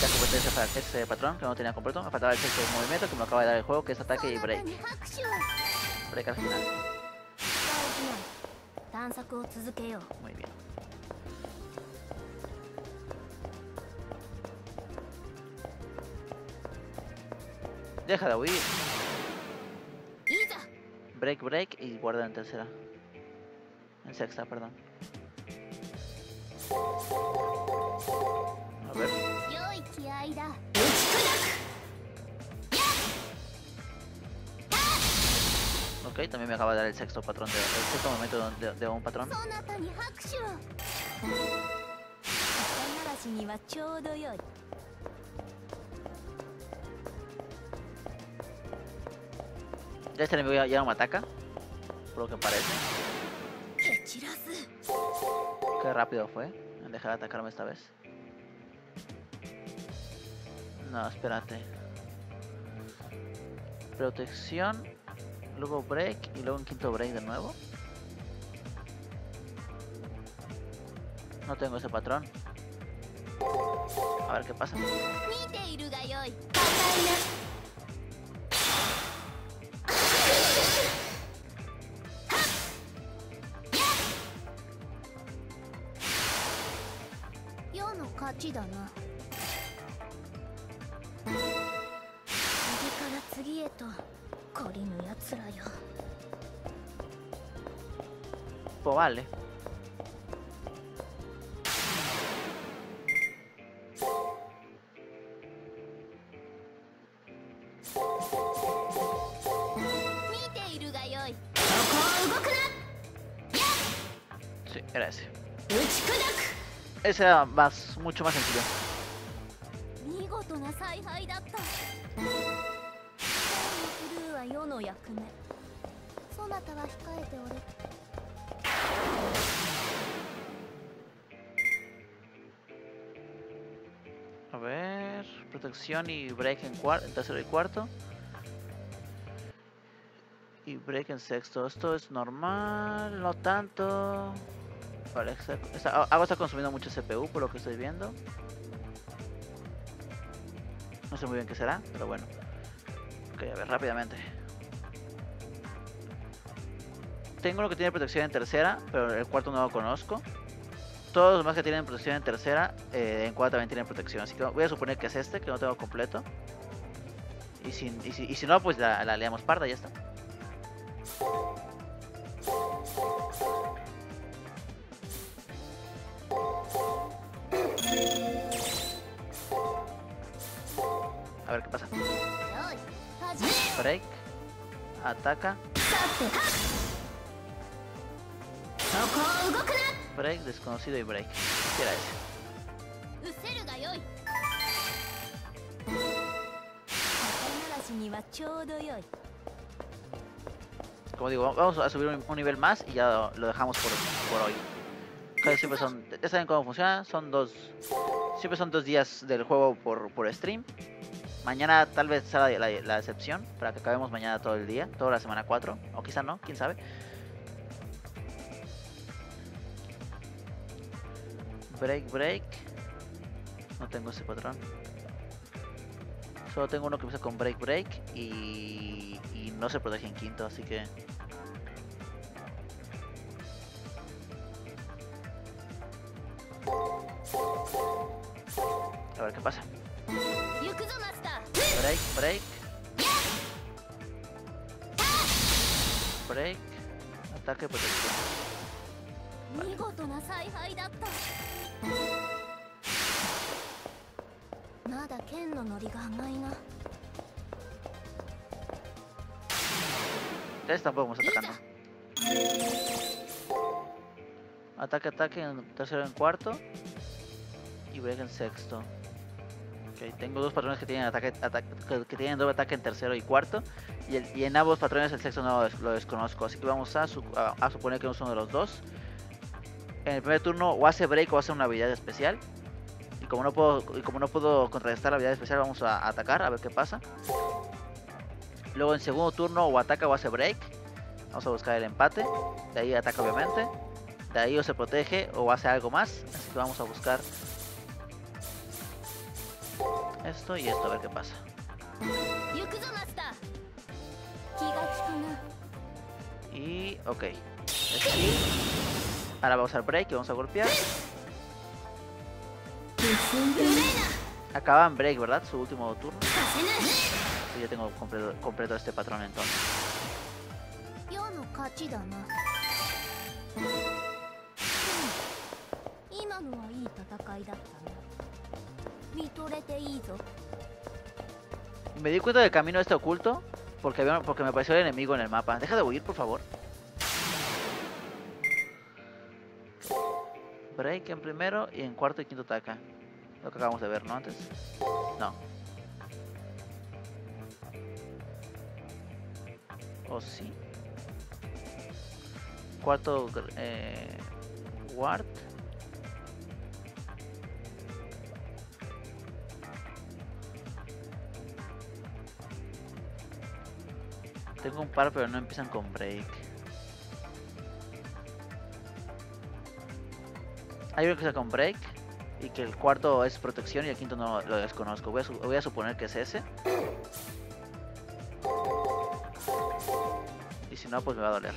La competencia para pues el sexo de patrón que no tenía completo. Me faltaba el sexo de movimiento que me acaba de dar el juego, que es ataque y break. Break al final. Muy bien. Deja de huir. Break, break y guarda en tercera. En sexta, perdón. A ver. Ok, también me acaba de dar el sexto patrón de, el sexto momento de, de, un patrón. Ya este enemigo ya, ya no me ataca, por lo que parece. Qué rápido fue. Deja de atacarme esta vez. No, espérate. Protección. Luego break. Y luego un quinto break de nuevo. No tengo ese patrón. A ver qué pasa. ちだな次から次へと懲りぬやつらよ Pues vale. ese era más, mucho más sencillo. A ver, protección y break en, en tercero y cuarto. Y break en sexto. Esto es normal, no tanto. Esta- esta- algo está consumiendo mucho CPU por lo que estoy viendo. No sé muy bien qué será, pero bueno. Ok, a ver, rápidamente. Tengo lo que tiene protección en tercera, pero el cuarto no lo conozco. Todos los demás que tienen protección en tercera, eh, en cuarta también tienen protección. Así que voy a suponer que es este, que no tengo completo. Y si, y si, y si no, pues la, la leamos parda ya está. Ataca. Break, desconocido y break. ¿Qué era ese? Como digo, vamos a subir un, nivel más y ya lo dejamos por, por hoy. Ya saben cómo funciona, son dos, siempre son dos días del juego por, por stream. Mañana tal vez sea la, la- excepción, para que acabemos mañana todo el día, toda la semana 4, o quizá no, quién sabe. Break, break. No tengo ese patrón. Solo tengo uno que empieza con break, break y no se protege en quinto, así que... だったまだ剣のノリが甘いな Ustedes tampoco me están atacando. Ataque, ataque en tercero en cuarto. Y break en sexto. Ok, tengo dos patrones que tienen ataque, ataque que, que tienen doble ataque en tercero y cuarto. Y, el- y en ambos patrones el sexto no lo, des- lo desconozco. Así que vamos a, su- a- a suponer que es uno de los dos. en el primer turno o hace break o hace una habilidad especial. Y como no puedo, como no puedo contrarrestar la habilidad especial, vamos a atacar a ver qué pasa. Luego en segundo turno o ataca o hace break. Vamos a buscar el empate. De ahí ataca obviamente. De ahí o se protege o hace algo más. Así que vamos a buscar esto y esto a ver qué pasa. Y ok. Este Ahora vamos a break y vamos a golpear. Acaba en break, ¿verdad? Su último turno. Yo tengo completo, este patrón entonces. Me di cuenta del camino este oculto porque, porque me apareció el enemigo en el mapa. Deja de huir, por favor. Break en primero y en cuarto y quinto ataca. Lo que acabamos de ver, ¿no? Antes. No. ¿O sí? Cuarto... Eh, ward. Tengo un par, pero no empiezan con break. Hay uno que sea con break y que el cuarto es protección y el quinto no lo desconozco. Voy a, suponer que es ese. Y si no, pues me va a doler.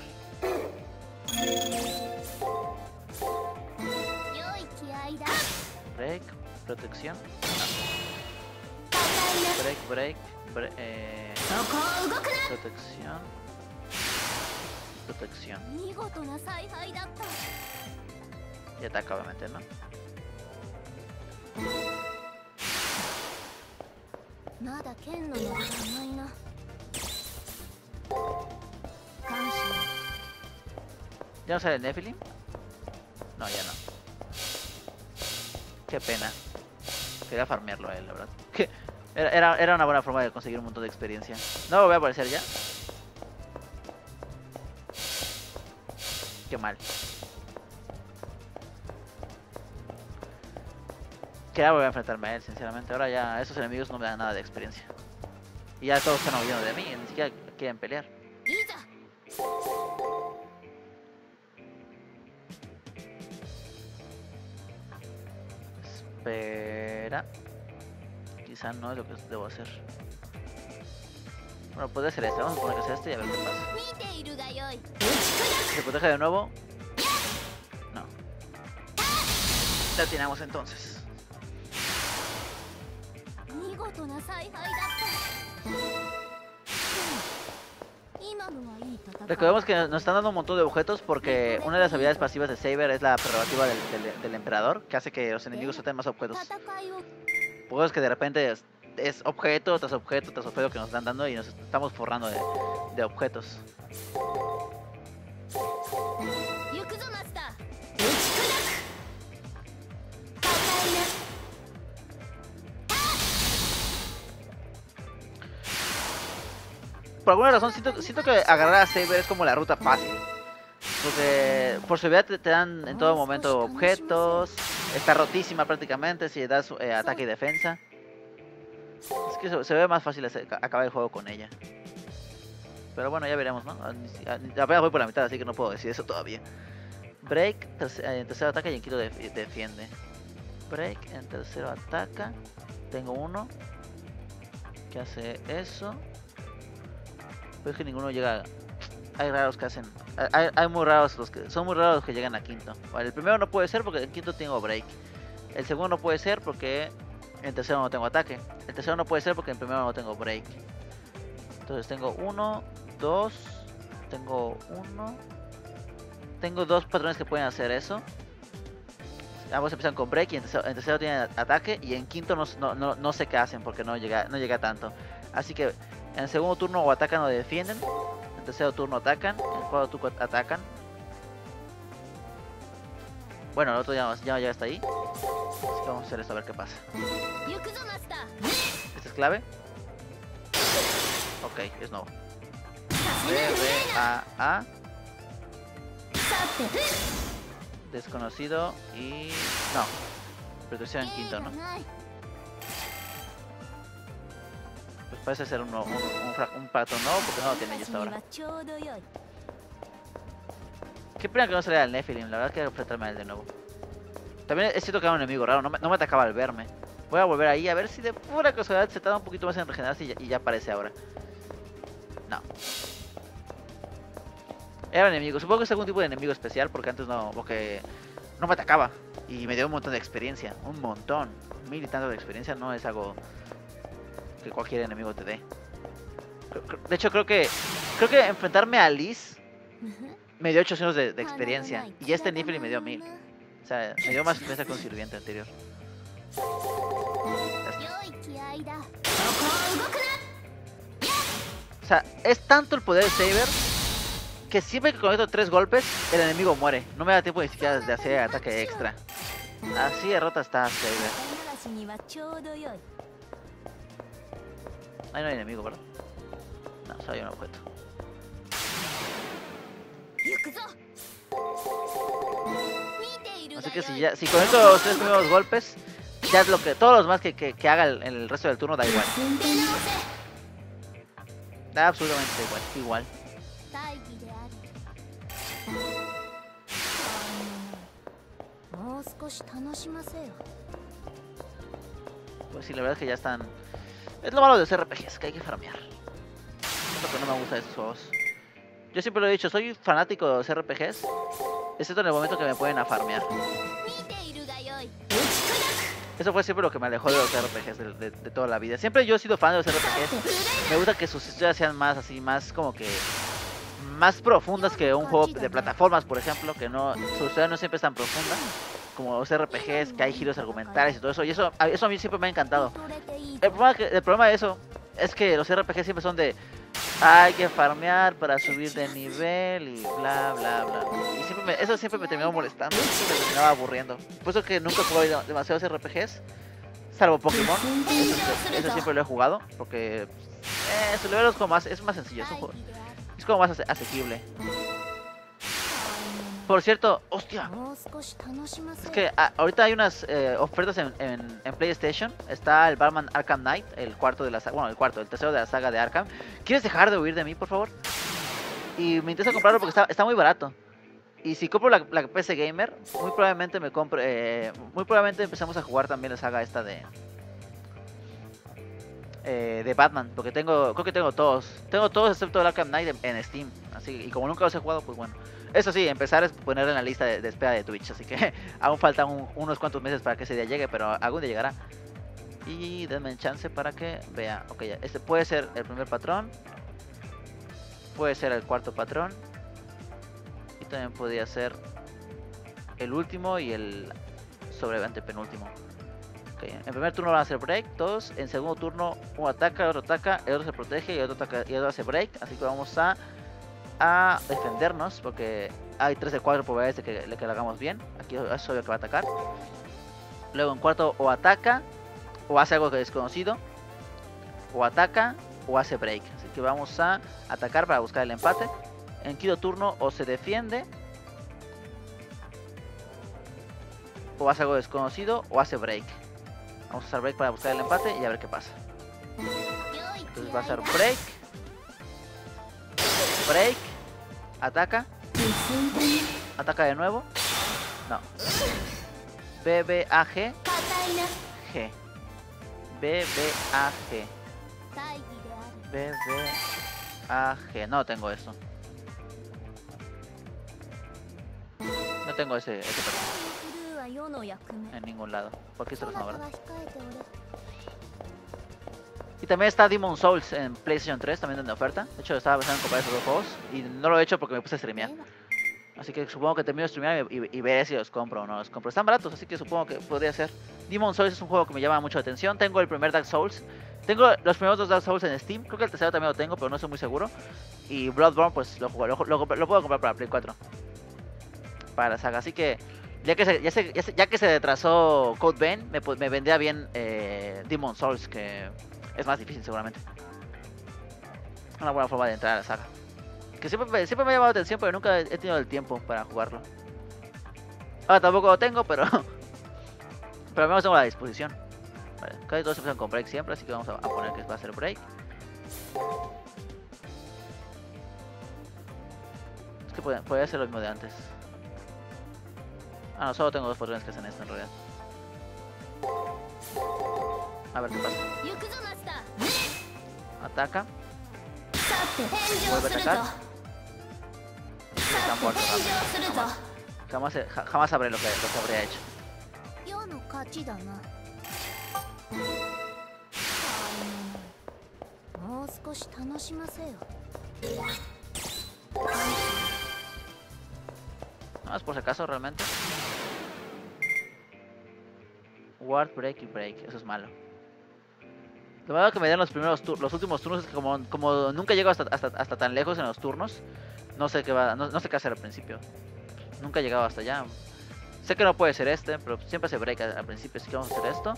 Break, protección. Break, break, break eh, protección. Protección. Y ataca, obviamente, ¿no? ¿Ya no sale el Nephilim? No, ya no. Qué pena. Quería farmearlo a él, la verdad. <laughs> Era, era, una buena forma de conseguir un montón de experiencia. ¿No voy a aparecer ya? Qué mal. que ya voy a enfrentarme a él, sinceramente. Ahora ya esos enemigos no me dan nada de experiencia. Y ya todos están huyendo de mí, ni siquiera quieren pelear. Espera. Quizá no es lo que debo hacer. Bueno, puede ser este. Vamos a poner que sea este y a ver qué pasa. ¿Se protege de nuevo? No. La tiramos entonces. 見事な采配だった今のはいい戦い Recordemos que nos están dando un montón de objetos porque una de las habilidades pasivas de Saber es la prerrogativa del, del- del emperador, que hace que los enemigos suelten más objetos. 戦いを Por eso es que de repente es, es objeto tras objeto tras objeto que nos están dando y nos estamos forrando de, de objetos. Por alguna razón siento, que agarrar a Saber es como la ruta fácil. Porque por su vida te, dan en todo momento objetos. Está rotísima prácticamente si das eh, ataque y defensa. Es que se, ve más fácil hacer- acabar el juego con ella. Pero bueno, ya veremos, ¿no? Ah, Apenas voy por la mitad, así que no puedo decir eso todavía. Break, eh, en tercero ataca y en quinto def- defiende. Break, en tercero ataca. Tengo uno que hace eso. Pero es que ninguno llega. Hay raros que hacen. Hay, muy raros los que. Son muy raros los que llegan a quinto. Vale, el primero no puede ser porque en quinto tengo break. El segundo no puede ser porque en tercero no tengo ataque. El tercero no puede ser porque en primero no tengo break. Entonces tengo uno, dos. Tengo uno. Tengo dos patrones que pueden hacer eso. Ambos empiezan con break y en tercero, en tercero tienen ataque. Y en quinto no, sé qué hacen porque no llega tanto. Así que en el segundo turno o atacan o defienden. En el tercero turno atacan. En el cuarto turno atacan. Bueno, el otro ya, está ahí. Así que vamos a hacer esto a ver qué pasa. ¿Esta es clave? Ok, es nuevo. B, B, A, A. Desconocido y... No. Pero Protección en quinto, ¿no? Parece ser un, un, pato nuevo porque no lo tiene yo hasta ahora. Qué pena que no saliera el Nephilim, la verdad es que enfrentarme a él de nuevo. También es cierto que era un enemigo raro, no me, no me, atacaba al verme. Voy a volver ahí a ver si de pura casualidad se tarda un poquito más en regenerarse y ya, aparece ahora. No. Era un enemigo, supongo que es algún tipo de enemigo especial porque antes no, porque no me atacaba. Y me dio un montón de experiencia, un montón. Mil y tanto de experiencia no es algo que cualquier enemigo te dé. De hecho, creo que creo que enfrentarme a Liz me dio 800 de, de experiencia. Y este Nifli me dio 1000. O sea, me dio más experiencia que un sirviente anterior. O sea, es tanto el poder de Saber que siempre que conecto tres golpes, el enemigo muere. No me da tiempo ni siquiera de hacer ataque extra. Así derrota está Saber. Ahí no hay enemigo, ¿verdad? No, solo hay un objeto. Así que si, ya, si con estos tres primeros golpes, ya es lo que todos los más que, que, que haga el, el, resto del turno da igual. Da absolutamente igual, igual. Pues sí, la verdad es que ya están es lo malo de los RPGs, que hay que farmear. Es lo que no me gusta de estos juegos. Yo siempre lo he dicho, soy fanático de los RPGs, excepto en el momento que me pueden farmear. Eso fue siempre lo que me alejó de los RPGs de, toda la vida. Siempre yo he sido fan de los RPGs. Me gusta que sus historias sean más así, más como que... Más profundas que un juego de plataformas, por ejemplo, que no... Su historia no siempre es tan profunda como los RPGs, que hay giros argumentales y todo eso. Y eso, eso a mí siempre me ha encantado. El problema, que, problema de eso es que los RPGs siempre son de hay que farmear para subir de nivel y bla bla bla. Y siempre me, eso siempre me terminaba molestando, me terminaba aburriendo. Por eso que nunca jugué demasiados RPGs, salvo Pokémon. Eso, siempre lo he jugado, porque eh, su nivel es como más, es más sencillo, es, un juego, es como más asequible por cierto, hostia. Es que ah, ahorita hay unas eh, ofertas en, PlayStation. Está el Batman Arkham Knight, el cuarto de la saga. Bueno, el cuarto, el tercero de la saga de Arkham. ¿Quieres dejar de huir de mí, por favor? Y me interesa comprarlo porque está, muy barato. Y si compro la, la, PC Gamer, muy probablemente me compre. Eh, muy probablemente empezamos a jugar también la saga esta de. Eh, de Batman, porque tengo. Creo que tengo todos. Tengo todos excepto el Arkham Knight en, Steam. Así y como nunca los he jugado, pues bueno. Eso sí, empezar es poner en la lista de, de espera de Twitch, así que <laughs> aún faltan un- unos cuantos meses para que ese día llegue, pero algún día llegará. Y denme chance para que vea. Ok, ya, este puede ser el primer patrón. Puede ser el cuarto patrón. Y también podría ser el último y el sobre penúltimo. Ok, en primer turno van a hacer break, todos. En segundo turno uno ataca, otro ataca, el otro se protege y el otro, ataca, y el otro hace break. Así que vamos a a defendernos porque hay 3 de 4 probabilidades de que, de que, lo hagamos bien. Aquí es obvio que va a atacar. Luego en cuarto o ataca o hace algo que desconocido. O ataca o hace break. Así que vamos a atacar para buscar el empate. En quinto turno o se defiende. O hace algo desconocido o hace break. Vamos a usar break para buscar el empate y a ver qué pasa. Entonces va a ser break. Break. Ataca. Ataca de nuevo. No. BBAG. G. BBAG. BBAG. No tengo eso. No tengo ese, ese En ningún lado. Porque se los no, ¿verdad? Y también está Demon Souls en PlayStation 3, también de oferta. De hecho, estaba pensando en comprar esos dos juegos y no lo he hecho porque me puse a streamear. Así que supongo que termino de streamear y, veré si los compro o no los compro. Están baratos, así que supongo que podría ser. Demon Souls es un juego que me llama mucho la atención. Tengo el primer Dark Souls. Tengo los primeros dos Dark Souls en Steam. Creo que el tercero también lo tengo, pero no estoy muy seguro. Y Bloodborne, pues lo, lo, puedo comprar para Play 4. Para la saga. Así que ya que se, ya, se, ya, que se Code Vein, me, me vendría bien eh, Demon Souls, que es más difícil seguramente. Una buena forma de entrar a la saga. Que siempre, siempre me ha llamado la atención, pero nunca he tenido el tiempo para jugarlo. Ahora tampoco lo tengo, pero. <laughs> pero al menos tengo la disposición. Vale, casi todos empiezan con break siempre, así que vamos a, poner que va a ser break. Es que puede, podría ser lo mismo de antes. Ah, no, solo tengo dos patrones que hacen esto en realidad. A ver qué pasa. Ataca. Vuelve a atacar. Está muerto. Jamás, jamás, jamás sabré lo que, lo que habría hecho. No es por si acaso realmente. Ward break y break, eso es malo. Lo malo que me dieron los primeros últimos turnos es que como, como nunca llego hasta, hasta, hasta, tan lejos en los turnos, no sé qué va, no, sé qué hacer al principio. Nunca he llegado hasta allá. Sé que no puede ser este, pero siempre se break al, principio, así que vamos a hacer esto.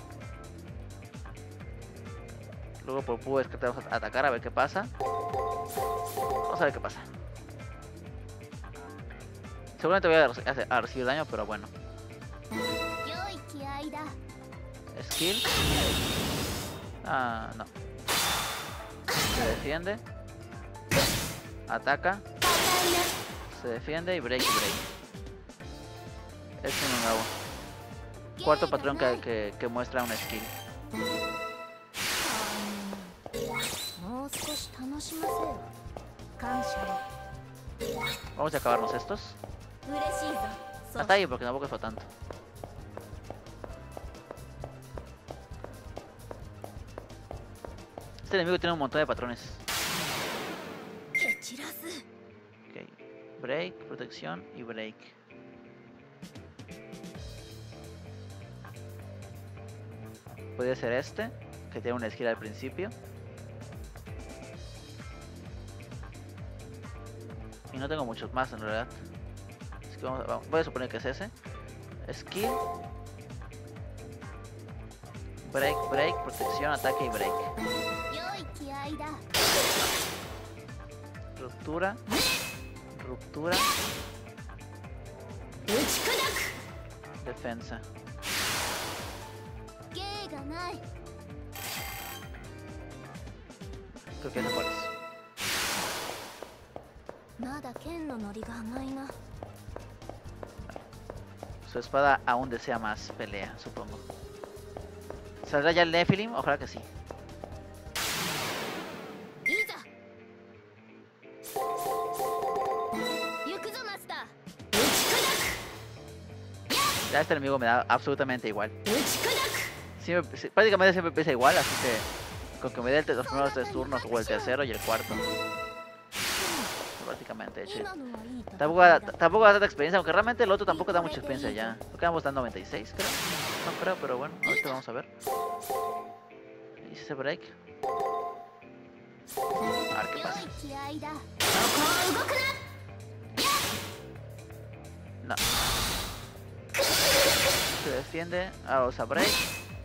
Luego por Pú es que vamos a atacar a ver qué pasa. Vamos a ver qué pasa. Seguramente voy a recibir daño, pero bueno. Skill. Ah, no. Se defiende. Ataca. Se defiende y break y break. Es un nuevo. Cuarto patrón que, que, muestra una skill. Vamos a acabarnos estos. Hasta ahí porque tampoco fue tanto. este enemigo tiene un montón de patrones. Break, protección y break. Puede ser este, que tiene una esquina al principio. Y no tengo muchos más en realidad. Así que vamos a, voy a suponer que es ese. Skill. Break, break, protección, ataque y break. Ruptura. Ruptura. Defensa. Creo que no. Su espada aún desea más pelea, supongo. ¿Saldrá ya el Nephilim? Ojalá que sí. Este, este enemigo me da absolutamente igual. Prácticamente siempre empieza igual, así que con que me dé los primeros tres turnos o el tercero y el cuarto. Prácticamente. Tampoco, tampoco da tanta experiencia, aunque realmente el otro tampoco da mucha experiencia ya. Lo quedamos dando 96, creo. No creo, pero bueno, ahorita vamos a ver. ¿Hice ese break? No se defiende, hago break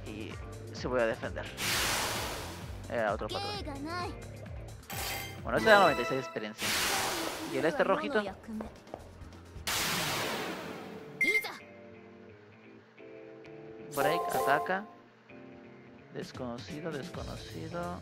y se voy a defender. Eh, otro patrón. Bueno, este da 96 de experiencia. Y el este rojito. Break, ataca. Desconocido, desconocido.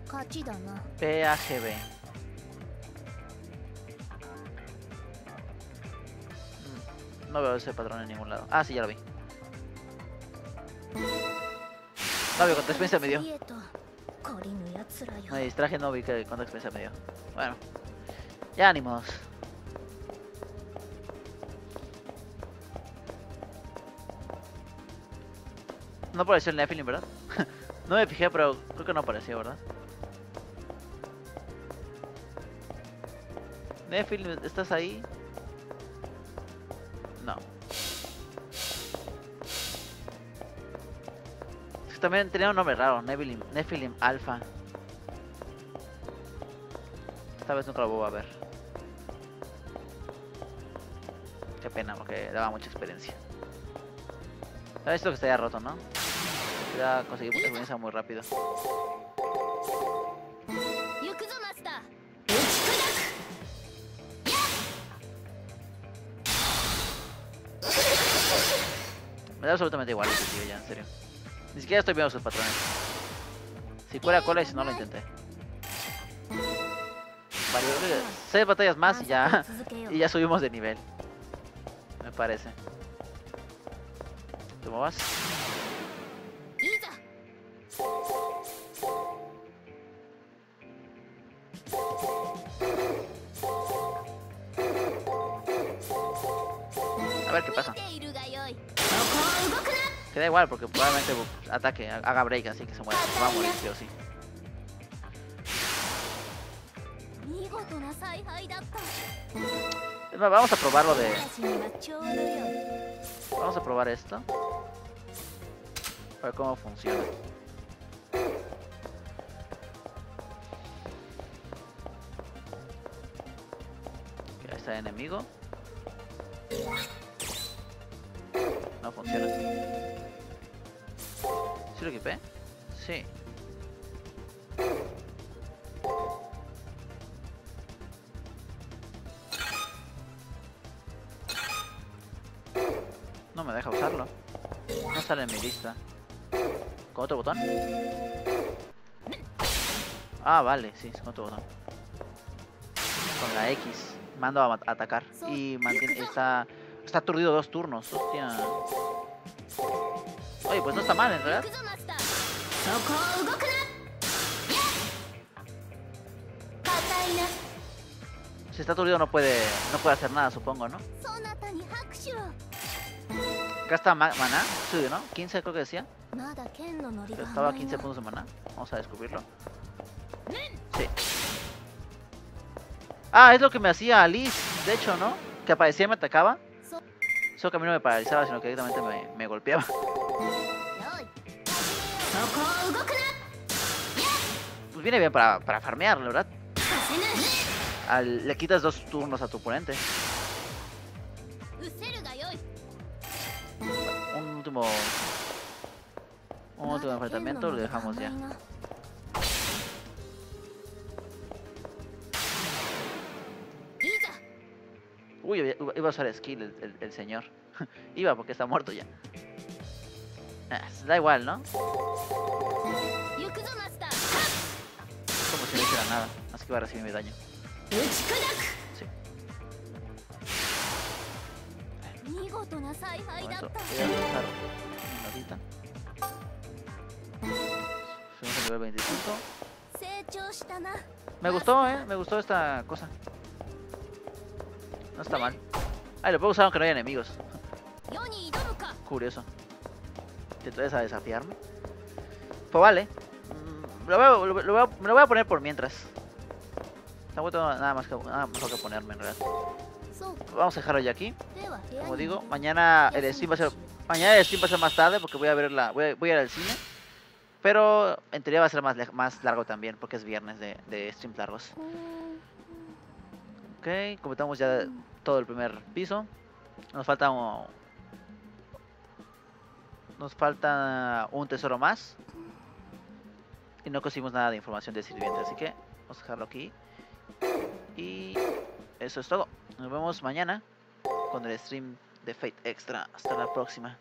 の勝ちだな PAGB. Mm, No veo ese patrón en ningún lado. Ah, sí, ya lo vi. No veo cuánta experiencia me dio. 家と懲りぬ奴らよ Me distraje, no vi que cuánta experiencia me dio. Bueno, ya ánimos. No apareció el Nephilim, ¿verdad? <laughs> no me fijé, pero creo que no apareció, ¿verdad? Nephilim, ¿estás ahí? No. Es que también tenía un nombre raro, Nephilim, Nephilim Alpha. Esta vez nunca lo voy a ver. Qué pena, porque daba mucha experiencia. ¿Sabes lo que estaría roto, no? Ya conseguí experiencia muy rápido. absolutamente igual este tío ya, en serio. Ni siquiera estoy viendo sus patrones. Si fuera cola y si no lo intenté. Vale, seis batallas más y ya, y ya subimos de nivel. Me parece. ¿Cómo vas? A ver qué pasa. Que da igual, porque probablemente pues, ataque, haga break, así que se muera. Va a morir, sí o sí. Vamos a probarlo de... Vamos a probar esto. A ver cómo funciona. Ahí está el enemigo. No funciona así. ¿Sí lo equipé? Sí. No me deja usarlo. No sale en mi lista. ¿Con otro botón? Ah, vale, sí, con otro botón. Con la X. Mando a atacar. Y mantiene. Está. Está aturdido dos turnos. Hostia. Oye, pues no está mal en 行 realidad. Si está aturdido no puede no puede hacer nada, supongo, ¿no? Acá está maná, sí, ¿no? 15 creo que decía. Pero estaba a 15 puntos de maná. Vamos a descubrirlo. Sí. Ah, es lo que me hacía Alice, de hecho, ¿no? Que aparecía y me atacaba. Solo que a mí no me paralizaba, sino que directamente me golpeaba. Pues viene bien para, para farmear, la verdad. Le quitas dos turnos a tu oponente. Un último... Un último enfrentamiento, lo dejamos ya. Uy, iba a usar skill el, el, el señor. <laughs> iba porque está muerto ya. Eh, da igual, ¿no? Como si no hiciera nada, más que va a recibir mi daño. Sí. Un nivel 25. Me gustó, eh, me gustó esta cosa. No está mal. Ah, lo puedo usar aunque no haya enemigos. Curioso a desafiarme. Pues vale. Mm, lo, me lo voy a poner por mientras. Tampoco tengo nada más que, que ponerme en realidad. Vamos a dejarlo ya aquí. Como digo, mañana el stream va a ser. Mañana el stream va a ser más tarde porque voy a ver la. Voy a, ir al cine. Pero en teoría va a ser más, largo también porque es viernes de, de streams largos. Ok, completamos ya todo el primer piso. Nos falta un, nos falta un tesoro más. Y no conseguimos nada de información de sirviente, así que vamos a dejarlo aquí. Y eso es todo. Nos vemos mañana con el stream de Fate Extra. Hasta la próxima.